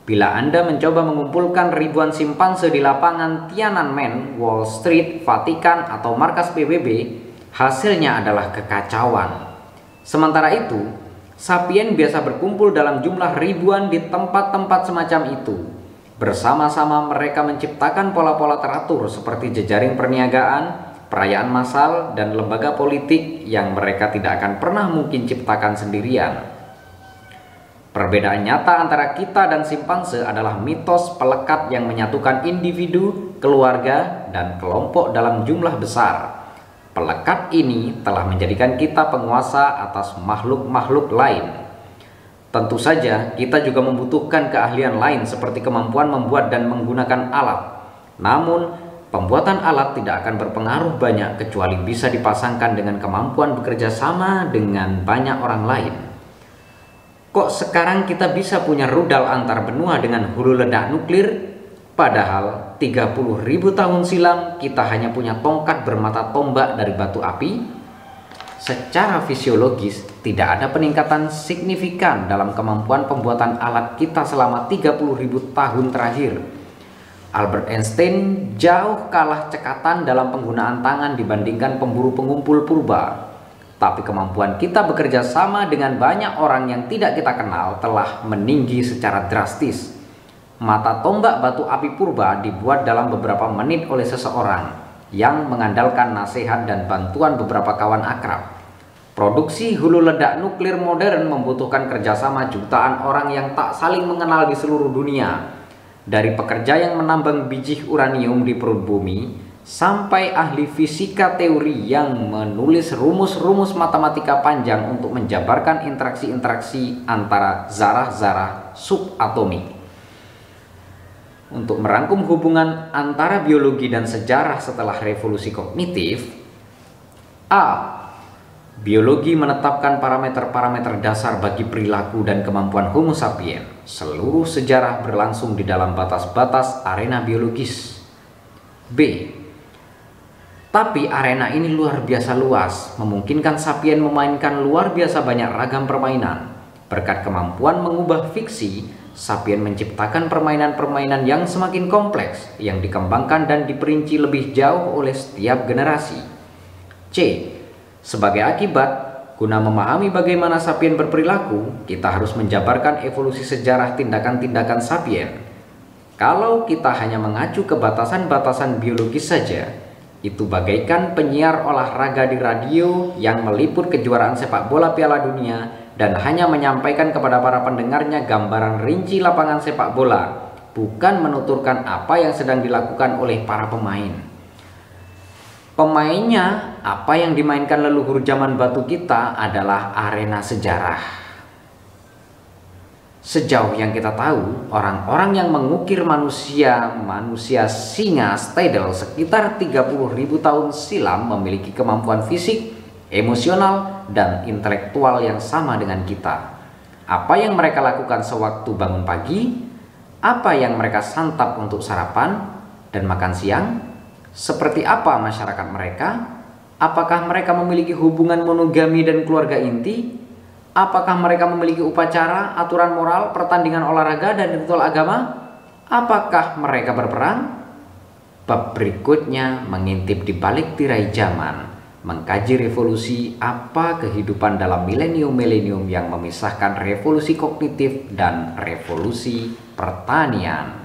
Bila Anda mencoba mengumpulkan ribuan simpanse di lapangan Tiananmen, Wall Street, Vatikan, atau markas PBB, hasilnya adalah kekacauan. Sementara itu, sapien biasa berkumpul dalam jumlah ribuan di tempat-tempat semacam itu. Bersama-sama mereka menciptakan pola-pola teratur seperti jejaring perniagaan, perayaan massal, dan lembaga politik yang mereka tidak akan pernah mungkin ciptakan sendirian. Perbedaan nyata antara kita dan simpanse adalah mitos pelekat yang menyatukan individu, keluarga, dan kelompok dalam jumlah besar. Pelekat ini telah menjadikan kita penguasa atas makhluk-makhluk lain. Tentu saja, kita juga membutuhkan keahlian lain seperti kemampuan membuat dan menggunakan alat. Namun, pembuatan alat tidak akan berpengaruh banyak kecuali bisa dipasangkan dengan kemampuan bekerja sama dengan banyak orang lain. Kok sekarang kita bisa punya rudal antar benua dengan hulu ledak nuklir? Padahal 30 ribu tahun silam kita hanya punya tongkat bermata tombak dari batu api. Secara fisiologis tidak ada peningkatan signifikan dalam kemampuan pembuatan alat kita selama 30 ribu tahun terakhir. Albert Einstein jauh kalah cekatan dalam penggunaan tangan dibandingkan pemburu pengumpul purba. Tapi kemampuan kita bekerja sama dengan banyak orang yang tidak kita kenal telah meninggi secara drastis. Mata tombak batu api purba dibuat dalam beberapa menit oleh seseorang yang mengandalkan nasihat dan bantuan beberapa kawan akrab. Produksi hulu ledak nuklir modern membutuhkan kerjasama jutaan orang yang tak saling mengenal di seluruh dunia. Dari pekerja yang menambang biji uranium di perut bumi sampai ahli fisika teori yang menulis rumus-rumus matematika panjang untuk menjabarkan interaksi-interaksi antara zarah-zarah subatomik. Untuk merangkum hubungan antara biologi dan sejarah setelah revolusi kognitif, A. Biologi menetapkan parameter-parameter dasar bagi perilaku dan kemampuan Homo sapiens. Seluruh sejarah berlangsung di dalam batas-batas arena biologis. B tapi arena ini luar biasa luas, memungkinkan sapien memainkan luar biasa banyak ragam permainan. Berkat kemampuan mengubah fiksi, sapien menciptakan permainan-permainan yang semakin kompleks, yang dikembangkan dan diperinci lebih jauh oleh setiap generasi. C. Sebagai akibat, guna memahami bagaimana sapien berperilaku, kita harus menjabarkan evolusi sejarah tindakan-tindakan sapien. Kalau kita hanya mengacu ke batasan-batasan biologis saja, itu bagaikan penyiar olahraga di radio yang meliput kejuaraan sepak bola Piala Dunia dan hanya menyampaikan kepada para pendengarnya gambaran rinci lapangan sepak bola, bukan menuturkan apa yang sedang dilakukan oleh para pemain. Pemainnya, apa yang dimainkan leluhur zaman batu kita adalah arena sejarah. Sejauh yang kita tahu, orang-orang yang mengukir manusia, manusia singa Stadel sekitar 30.000 tahun silam memiliki kemampuan fisik, emosional, dan intelektual yang sama dengan kita. Apa yang mereka lakukan sewaktu bangun pagi, apa yang mereka santap untuk sarapan dan makan siang, seperti apa masyarakat mereka, apakah mereka memiliki hubungan monogami dan keluarga inti, Apakah mereka memiliki upacara, aturan moral, pertandingan olahraga, dan ritual agama? Apakah mereka berperang? Bab berikutnya mengintip di balik tirai zaman, mengkaji revolusi apa kehidupan dalam milenium-milenium yang memisahkan revolusi kognitif dan revolusi pertanian.